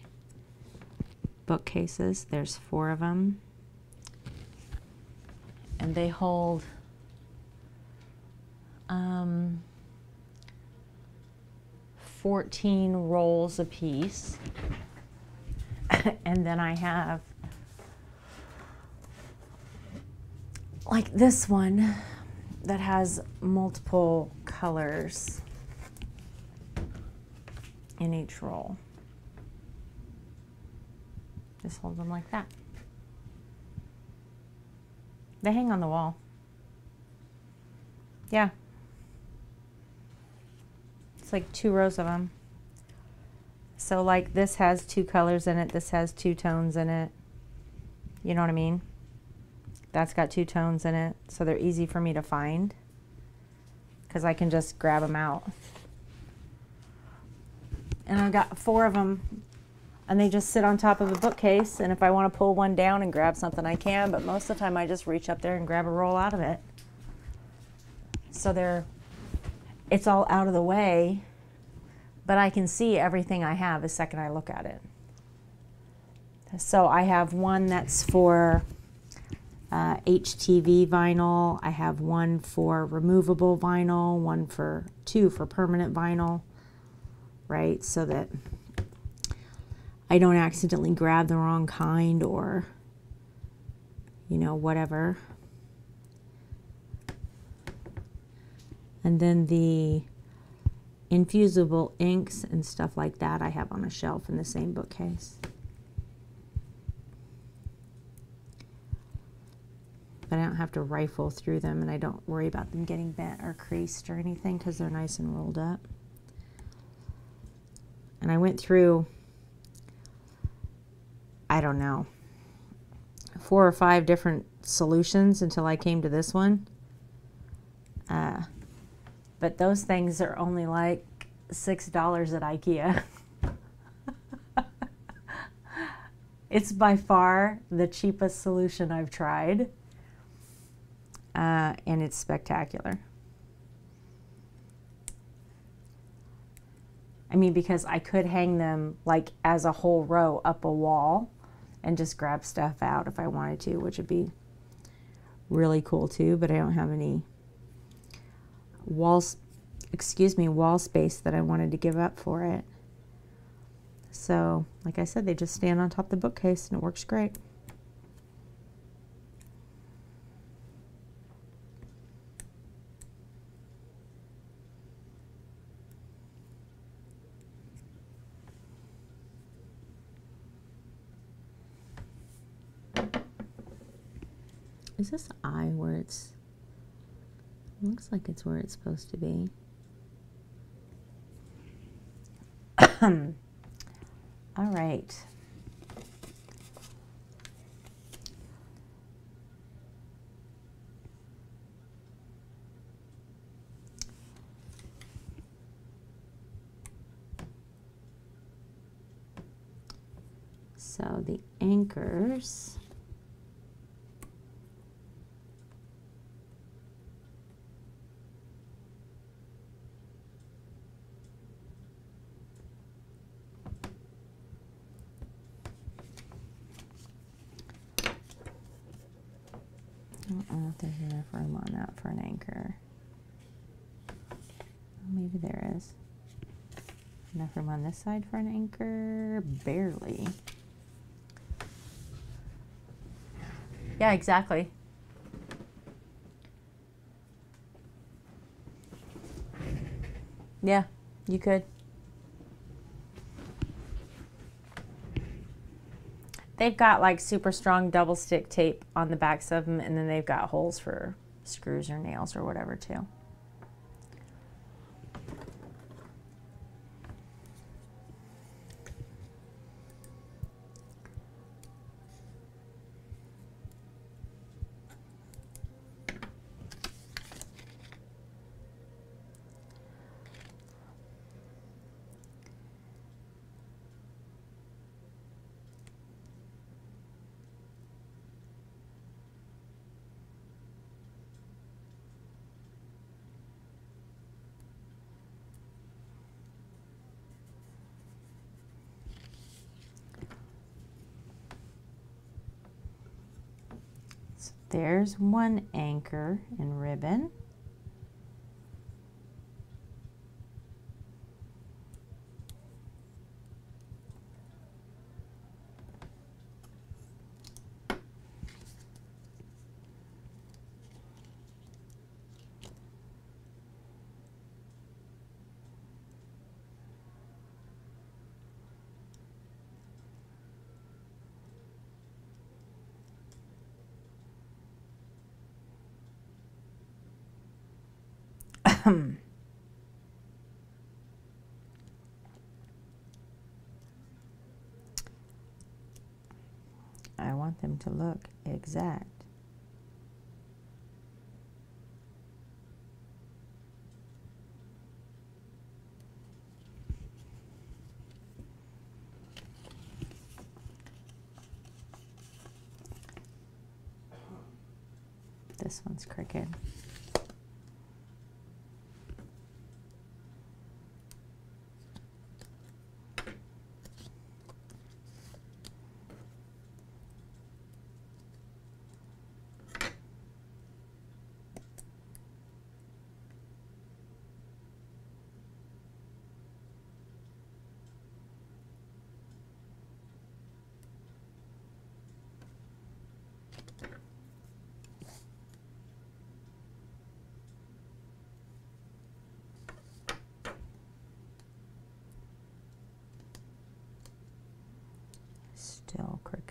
bookcases. There's four of them and they hold um, 14 rolls apiece. and then I have like this one that has multiple colors in each roll. Just hold them like that. They hang on the wall. Yeah. It's like two rows of them. So like this has two colors in it, this has two tones in it. You know what I mean? That's got two tones in it, so they're easy for me to find because I can just grab them out. And I've got four of them and they just sit on top of a bookcase. And if I want to pull one down and grab something, I can. But most of the time, I just reach up there and grab a roll out of it. So they're, it's all out of the way, but I can see everything I have the second I look at it. So I have one that's for uh, HTV vinyl. I have one for removable vinyl, one for two for permanent vinyl, right? So that I don't accidentally grab the wrong kind or, you know, whatever. And then the infusible inks and stuff like that I have on a shelf in the same bookcase. But I don't have to rifle through them and I don't worry about them getting bent or creased or anything because they're nice and rolled up. And I went through I don't know, four or five different solutions until I came to this one. Uh, but those things are only like six dollars at IKEA. it's by far the cheapest solution I've tried, uh, and it's spectacular. I mean, because I could hang them like as a whole row up a wall and just grab stuff out if I wanted to, which would be really cool too, but I don't have any walls, excuse me, wall space that I wanted to give up for it. So, like I said, they just stand on top of the bookcase and it works great. Is this eye where it's looks like it's where it's supposed to be. All right. So the anchors. I don't know if there's enough room on that for an anchor. Oh, maybe there is. Enough room on this side for an anchor? Barely. Yeah, exactly. Yeah, you could. They've got like super strong double stick tape on the backs of them, and then they've got holes for screws or nails or whatever too. So there's one anchor and ribbon. I want them to look exact. This one's crooked.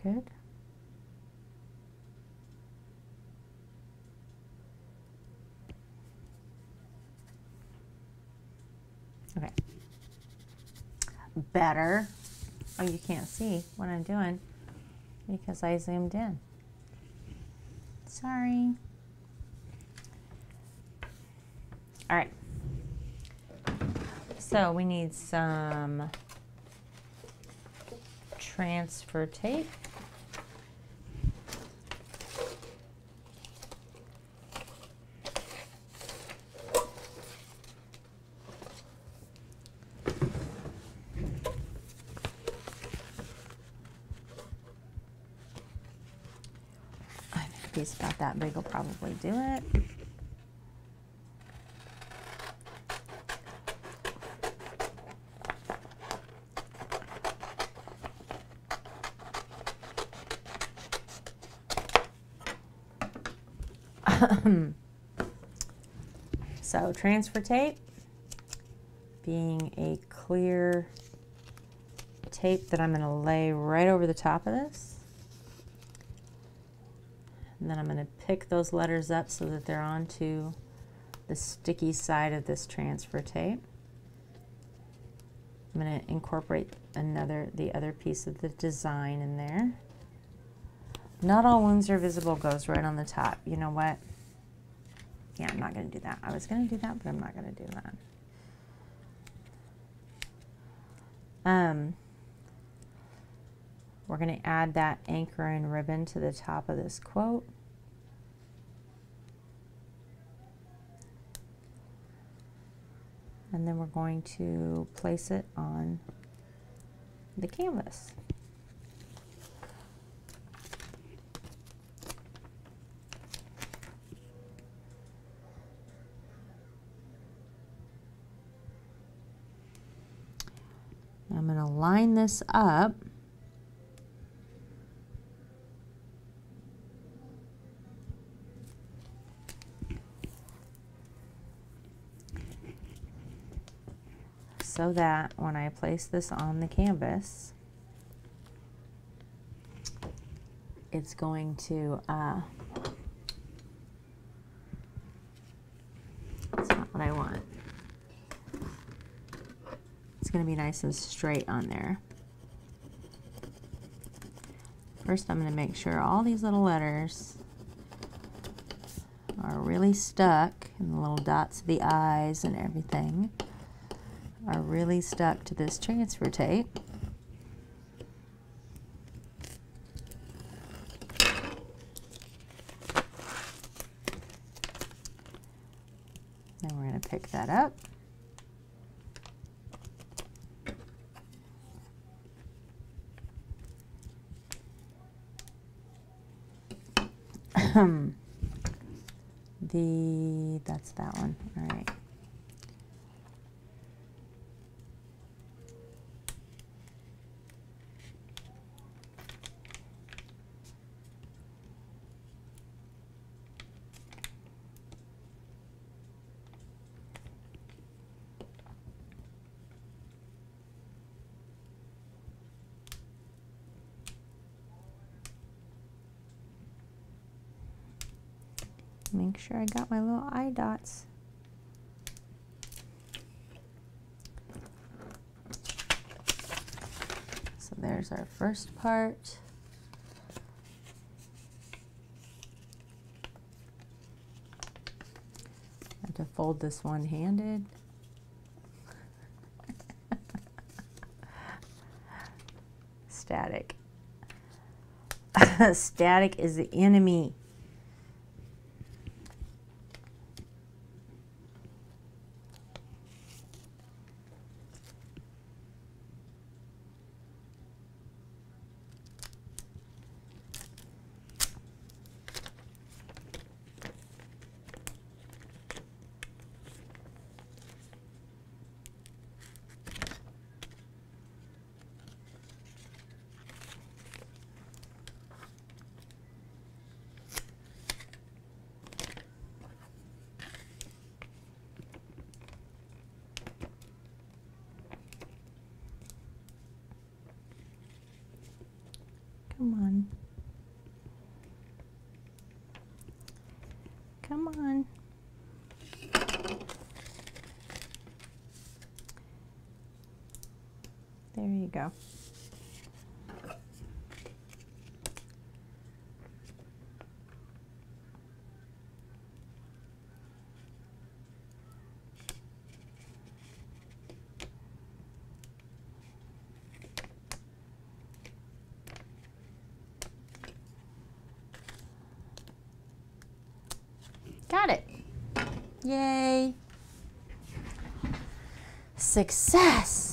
Still. Okay. Better. Oh, you can't see what I'm doing. because I zoomed in. Sorry. All right. So we need some transfer tape. I think a piece about that big will probably do it. so transfer tape being a clear tape that I'm going to lay right over the top of this. And then I'm going to pick those letters up so that they're onto the sticky side of this transfer tape. I'm going to incorporate another, the other piece of the design in there. Not all wounds are visible goes right on the top. You know what? Yeah, I'm not going to do that. I was going to do that, but I'm not going to do that. Um, we're going to add that anchor and ribbon to the top of this quote. And then we're going to place it on the canvas. I'm going to line this up. So that when I place this on the canvas, it's going to, uh, not what I want. It's going to be nice and straight on there. First, I'm going to make sure all these little letters are really stuck, and the little dots of the eyes and everything are really stuck to this transfer tape. Then we're going to pick that up. the that's that one. All right. Make sure I got my little eye dots. So there's our first part. I have to fold this one-handed. Static. Static is the enemy. Come on. Come on. There you go. Yay! Success!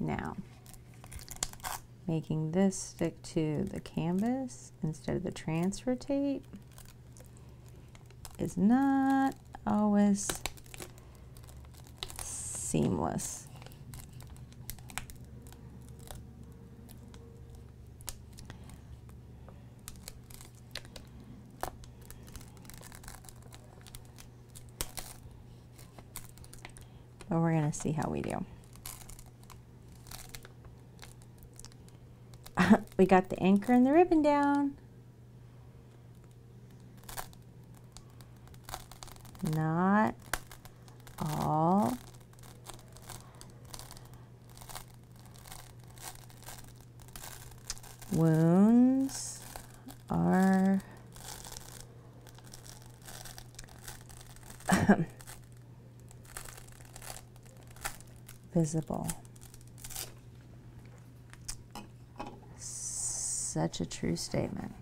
Now, making this stick to the canvas instead of the transfer tape is not always seamless. But we're going to see how we do. We got the anchor and the ribbon down. Not all. Wounds are visible. Such a true statement.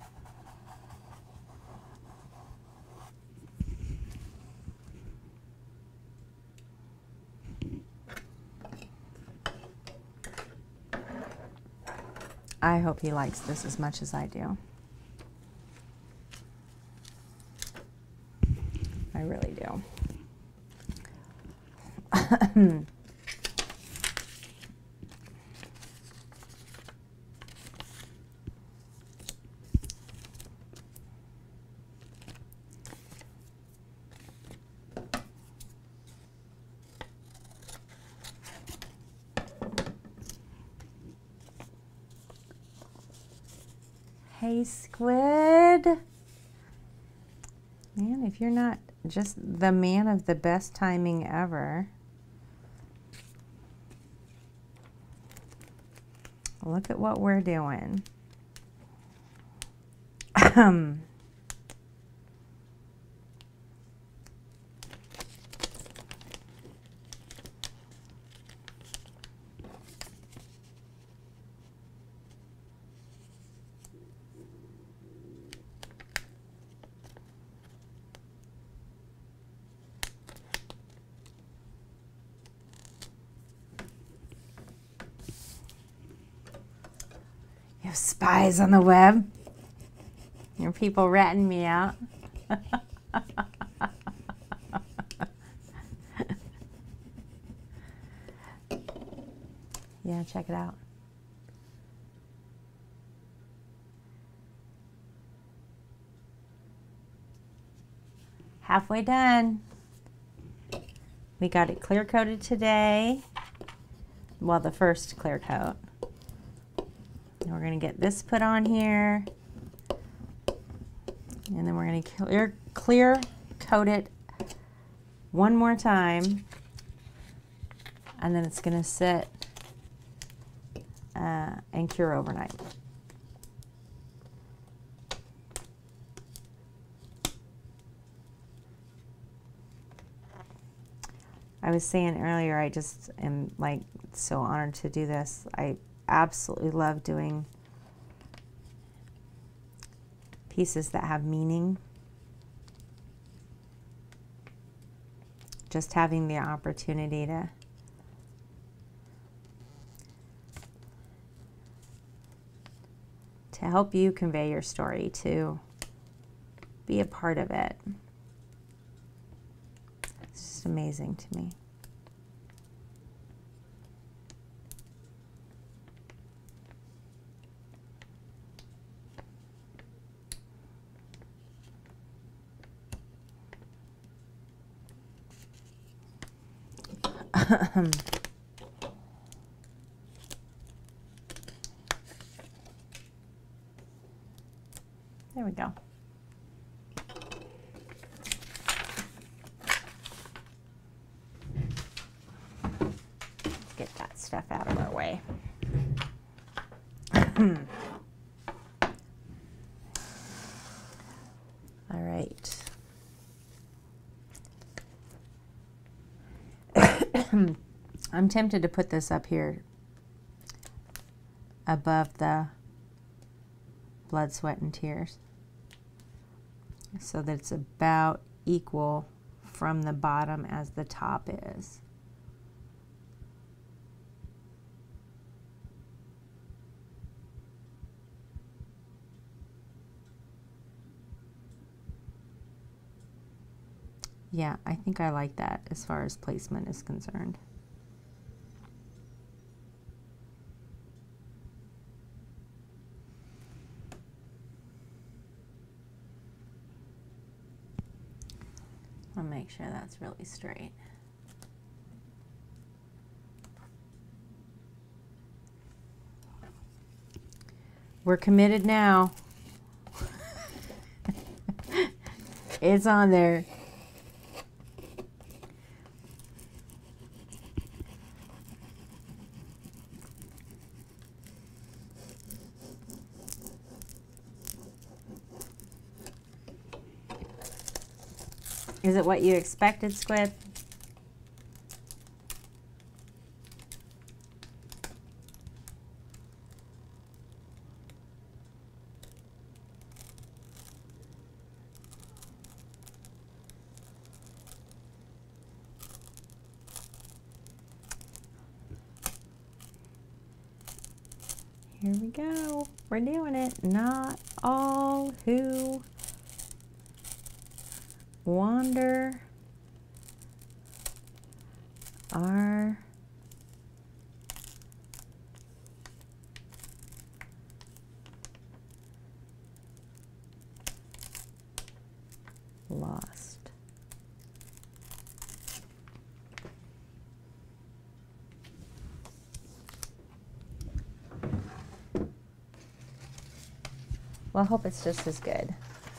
I hope he likes this as much as I do. I really do. Hey, squid. Man, you're not just the man of the best timing ever. Look at what we're doing. Um, Spies on the web. Your people ratting me out. yeah, check it out. Halfway done. We got it clear coated today. Well, the first clear coat. We're going to get this put on here. And then we're going to clear, clear coat it one more time. And then it's going to sit uh, and cure overnight. I was saying earlier, I just am like so honored to do this. I absolutely love doing pieces that have meaning. Just having the opportunity to to help you convey your story, to be a part of it. It's just amazing to me. There we go. Get that stuff out of our way. All right. I'm tempted to put this up here above the blood, sweat, and tears so that it's about equal from the bottom as the top is. Yeah, I think I like that as far as placement is concerned. I'll make sure that's really straight. We're committed now. it's on there. What you expected, Squid? Here we go. We're doing it. Not all who wander are lost. Well, I hope it's just as good.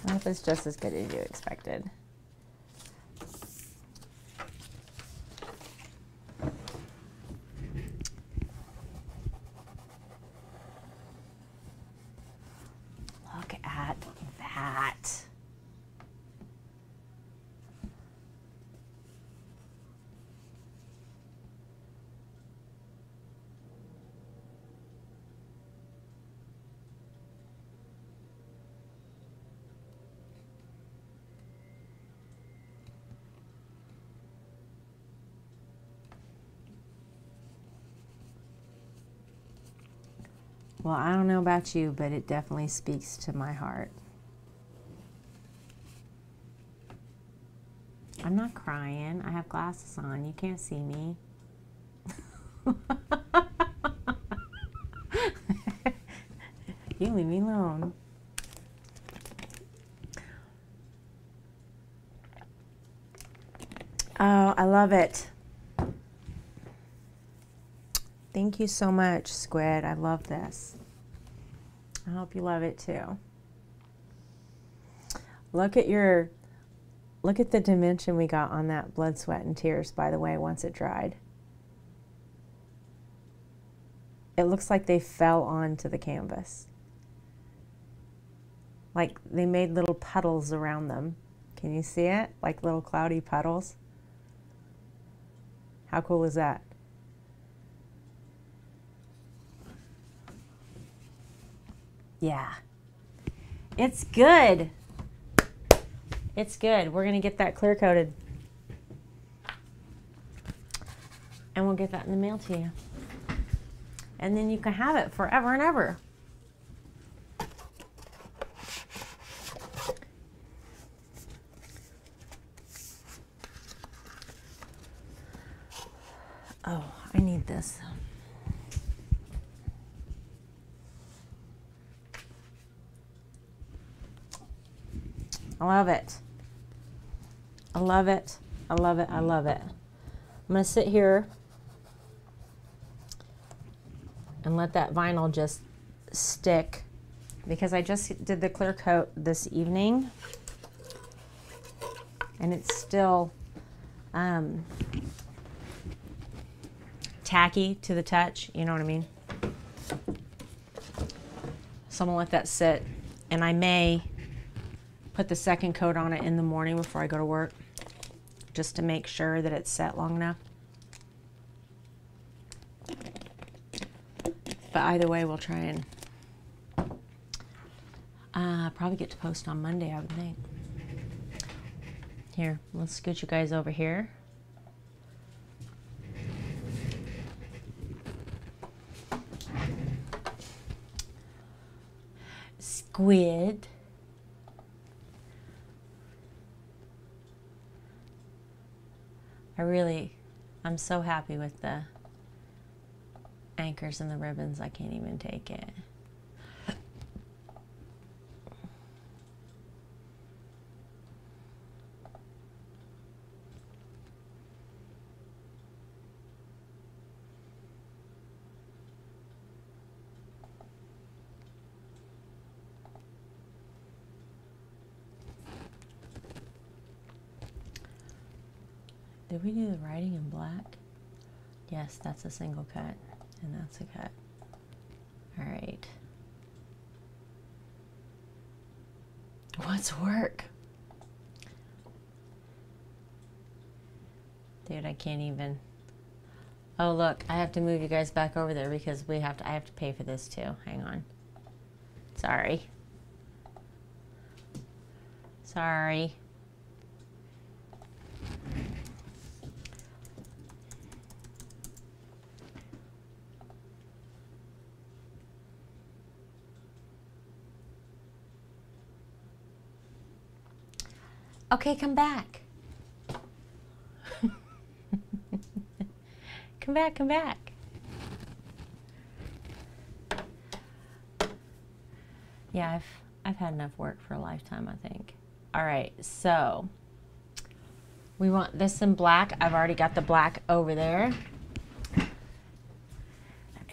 I hope it's just as good as you expected. Look at that. Well, I don't know about you, but it definitely speaks to my heart. I'm not crying. I have glasses on. You can't see me. you leave me alone. Oh, I love it. Thank you so much, Squid. I love this. I hope you love it too. Look at your look at the dimension we got on that blood, sweat, and tears, by the way, once it dried. It looks like they fell onto the canvas. Like they made little puddles around them. Can you see it? Like little cloudy puddles. How cool is that? Yeah. It's good. It's good. We're going to get that clear coated. And we'll get that in the mail to you. And then you can have it forever and ever. I love it. I love it. I love it. I love it. I'm going to sit here and let that vinyl just stick because I just did the clear coat this evening and it's still um, tacky to the touch, you know what I mean? So I'm gonna let that sit and I may put the second coat on it in the morning before I go to work just to make sure that it's set long enough. But either way, we'll try and uh, probably get to post on Monday, I would think. Here, let's scoot you guys over here. Squid. I really, I'm so happy with the anchors and the ribbons. I can't even take it. Did we do the writing in black? Yes, that's a single cut, and that's a cut. All right. What's work? Dude, I can't even. Oh, look, I have to move you guys back over there because we have to I have to pay for this too. Hang on. Sorry. Sorry. Okay, come back. come back, come back. Yeah, I've I've had enough work for a lifetime, I think. All right, so we want this in black. I've already got the black over there.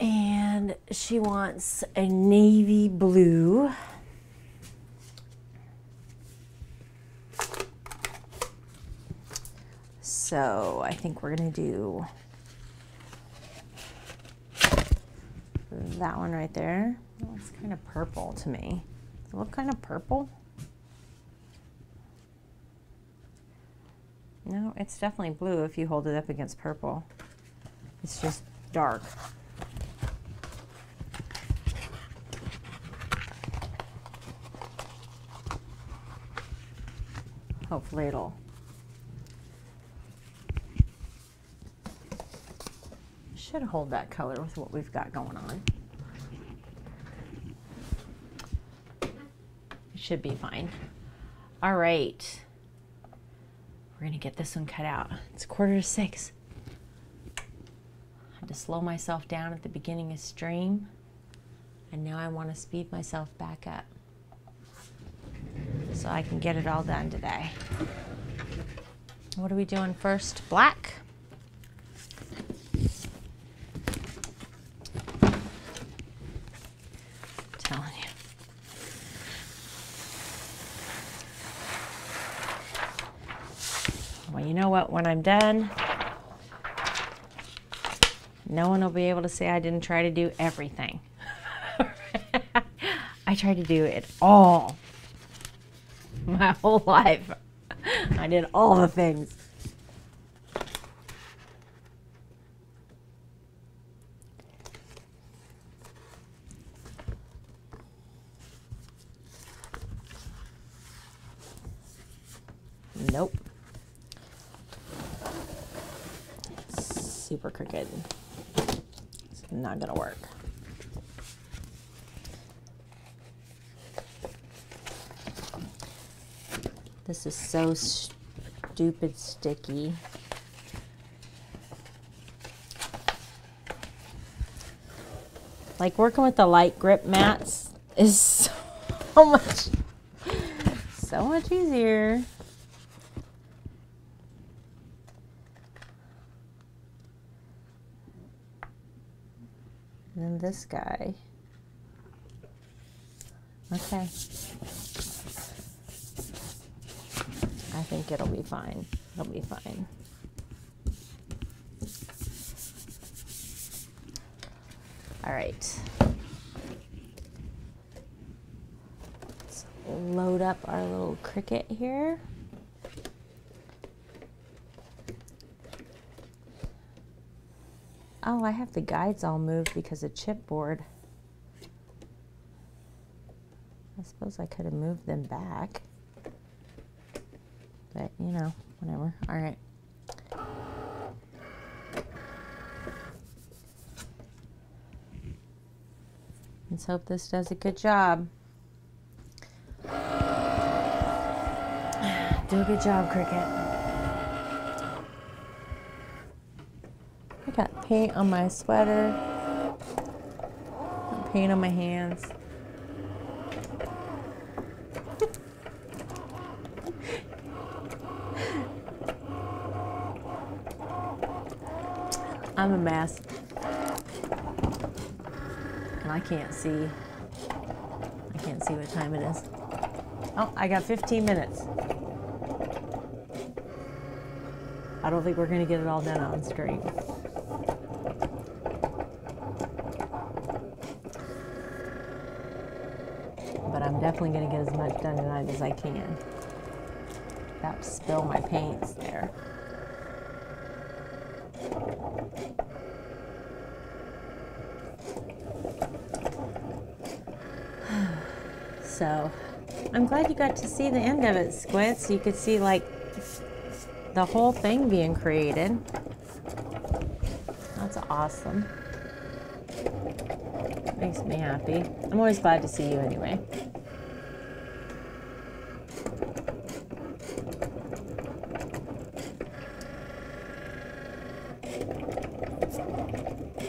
And she wants a navy blue. So I think we're gonna do that one right there. It looks kind of purple to me. Does it look kind of purple? No, it's definitely blue if you hold it up against purple. It's just dark. Hopefully it'll should hold that color with what we've got going on. It should be fine. All right. We're gonna get this one cut out. It's quarter to six. I had to slow myself down at the beginning of stream. And now I want to speed myself back up. So I can get it all done today. What are we doing first? Black? telling you. Well, you know what? When I'm done, no one will be able to say I didn't try to do everything. I tried to do it all my whole life. I did all the things. Nope. Super crooked. Not gonna work. This is so stupid sticky. Like working with the light grip mats is so much so much easier. This guy. Okay. I think it'll be fine. It'll be fine. All right. Let's load up our little Cricut here. Oh, I have the guides all moved because of chipboard. I suppose I could have moved them back. But, you know, whatever. All right. Let's hope this does a good job. Do a good job, Cricut. I got paint on my sweater, paint on my hands. I'm a mess. And I can't see. I can't see what time it is. Oh, I got 15 minutes. I don't think we're going to get it all done on screen. But I'm definitely going to get as much done tonight as I can. Got to spill my paints there. So I'm glad you got to see the end of it, Squid, so you could see like the whole thing being created. That's awesome. Makes me happy. I'm always glad to see you anyway.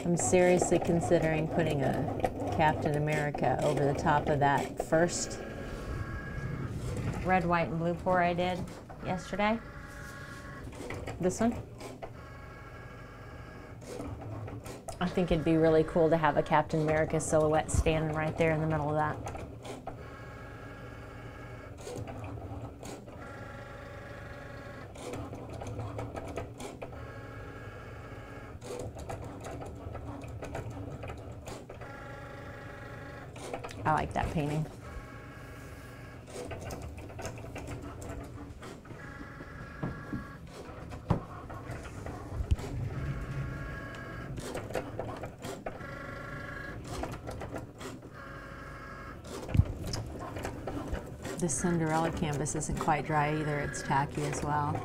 I'm seriously considering putting a Captain America over the top of that first red, white, and blue pour I did yesterday. This one. I think it'd be really cool to have a Captain America silhouette standing right there in the middle of that. I like that This Cinderella canvas isn't quite dry either, it's tacky as well.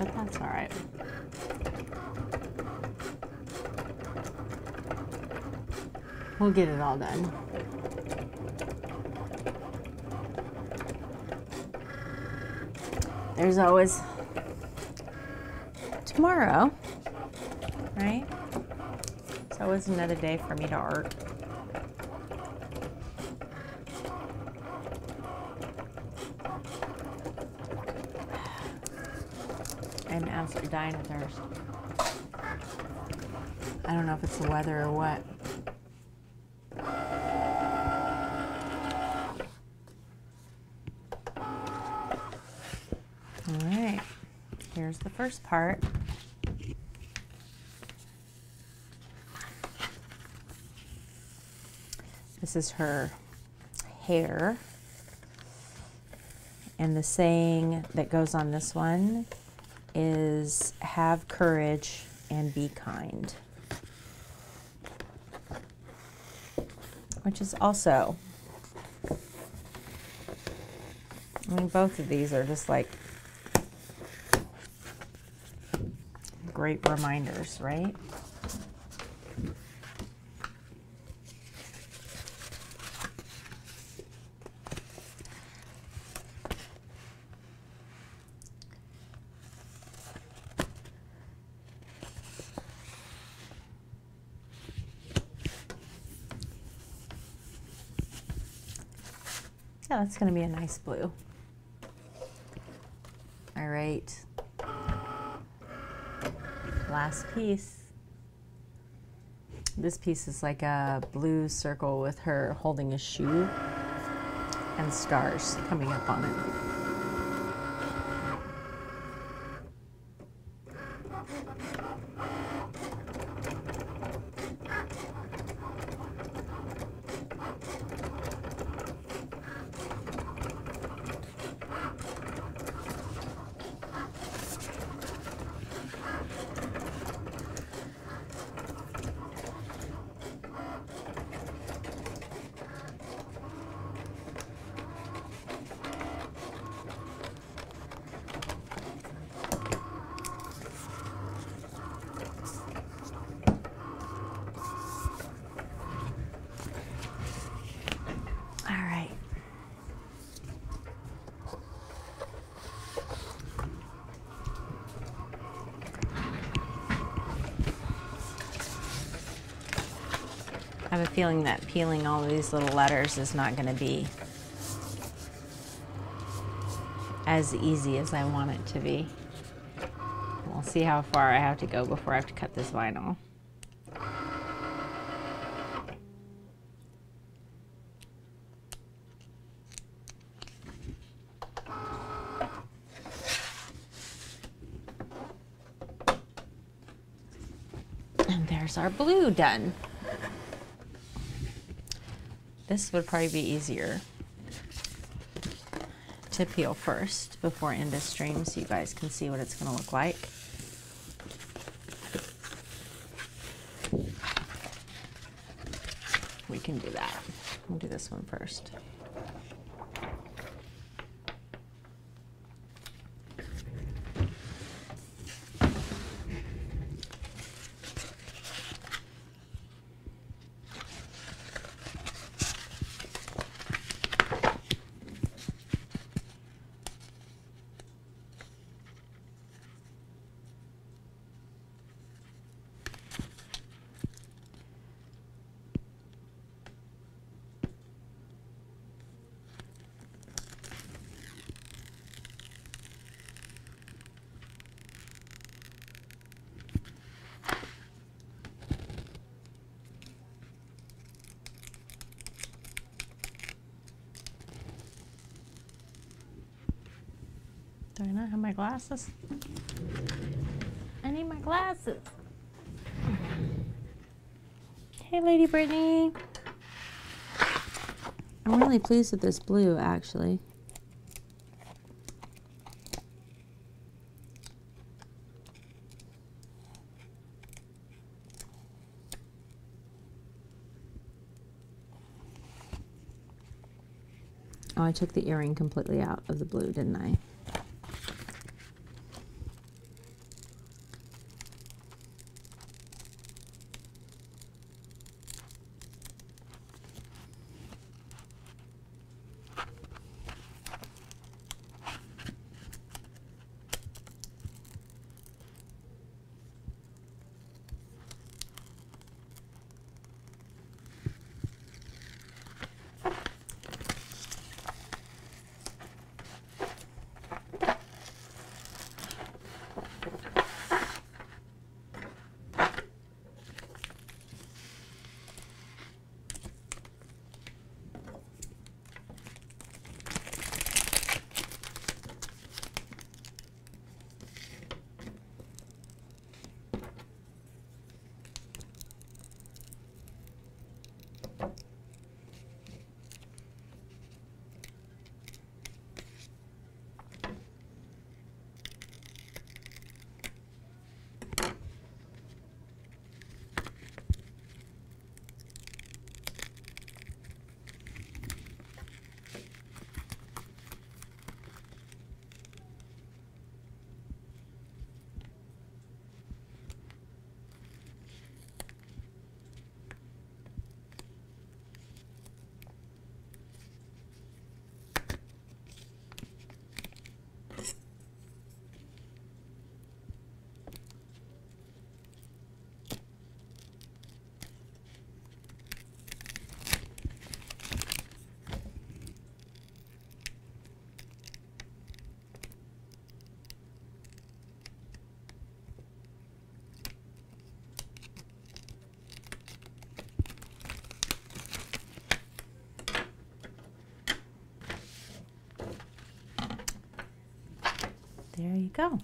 But that's all right. We'll get it all done. There's always tomorrow, right? It's always another day for me to art. I'm absolutely dying of thirst. I don't know if it's the weather or what. All right, here's the first part. This is her hair. And the saying that goes on this one is have courage and be kind. Which is also, I mean, both of these are just like great reminders, right? That's going to be a nice blue. All right. Last piece. This piece is like a blue circle with her holding a shoe and stars coming up on it. All right. I have a feeling that peeling all of these little letters is not going to be as easy as I want it to be. We'll see how far I have to go before I have to cut this vinyl. And there's our blue done. This would probably be easier to peel first before Industream so you guys can see what it's going to look like. We can do that. We'll do this one first. Do I not have my glasses? I need my glasses. Hey, Lady Brittany. I'm really pleased with this blue, actually. Oh, I took the earring completely out of the blue, didn't I? You go.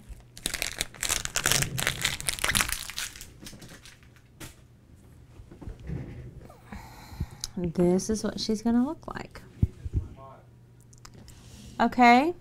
This is what she's going to look like. Okay.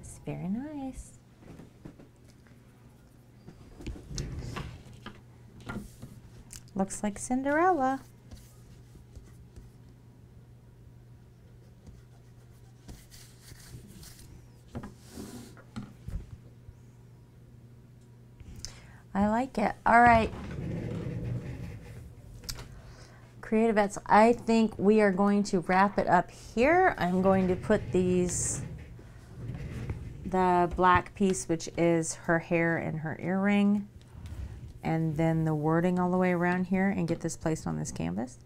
It's very nice. Looks like Cinderella. I like it. All right. CreatiVets, I think we are going to wrap it up here. I'm going to put these the black piece, which is her hair and her earring, and then the wording all the way around here, and get this placed on this canvas.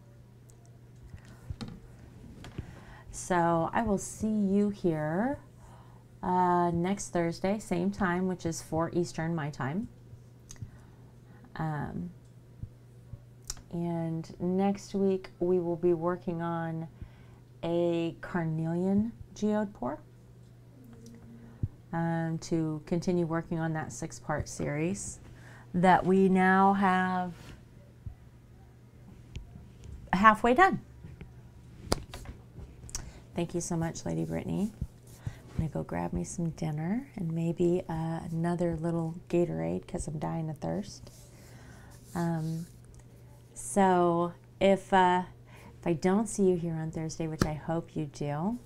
So I will see you here uh, next Thursday, same time, which is 4 Eastern, my time. Um, and next week we will be working on a carnelian geode pour um, to continue working on that six part series that we now have halfway done. Thank you so much, Lady Brittany. I'm going to go grab me some dinner and maybe uh, another little Gatorade because I'm dying of thirst. Um, so if, uh, if I don't see you here on Thursday, which I hope you do,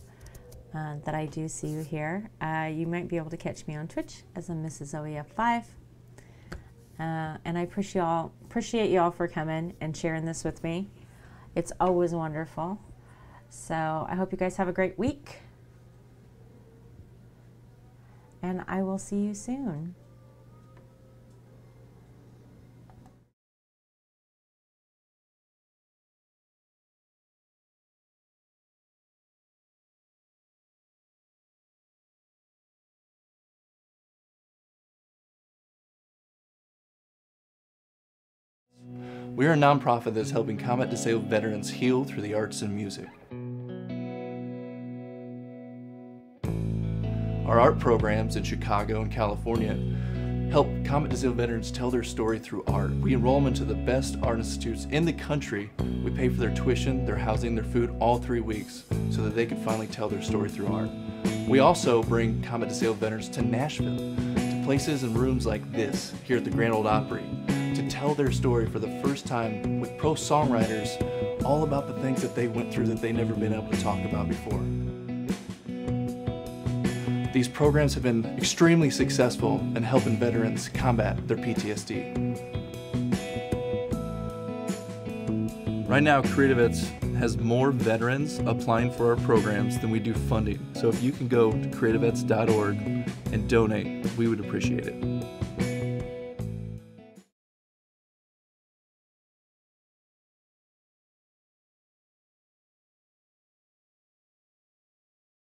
uh, that I do see you here. Uh, you might be able to catch me on Twitch as a Mrs. OEF5. Uh, and I appreciate y'all appreciate y'all for coming and sharing this with me. It's always wonderful. So I hope you guys have a great week. And I will see you soon. We are a nonprofit that's helping combat disabled veterans heal through the arts and music. Our art programs in Chicago and California help combat disabled veterans tell their story through art. We enroll them into the best art institutes in the country. We pay for their tuition, their housing, their food all three weeks so that they can finally tell their story through art. We also bring combat disabled veterans to Nashville, to places and rooms like this here at the Grand Ole Opry, tell their story for the first time with pro songwriters all about the things that they went through that they never been able to talk about before. These programs have been extremely successful in helping veterans combat their PTSD. Right now, Creative has more veterans applying for our programs than we do funding. So if you can go to creativets.org and donate, we would appreciate it.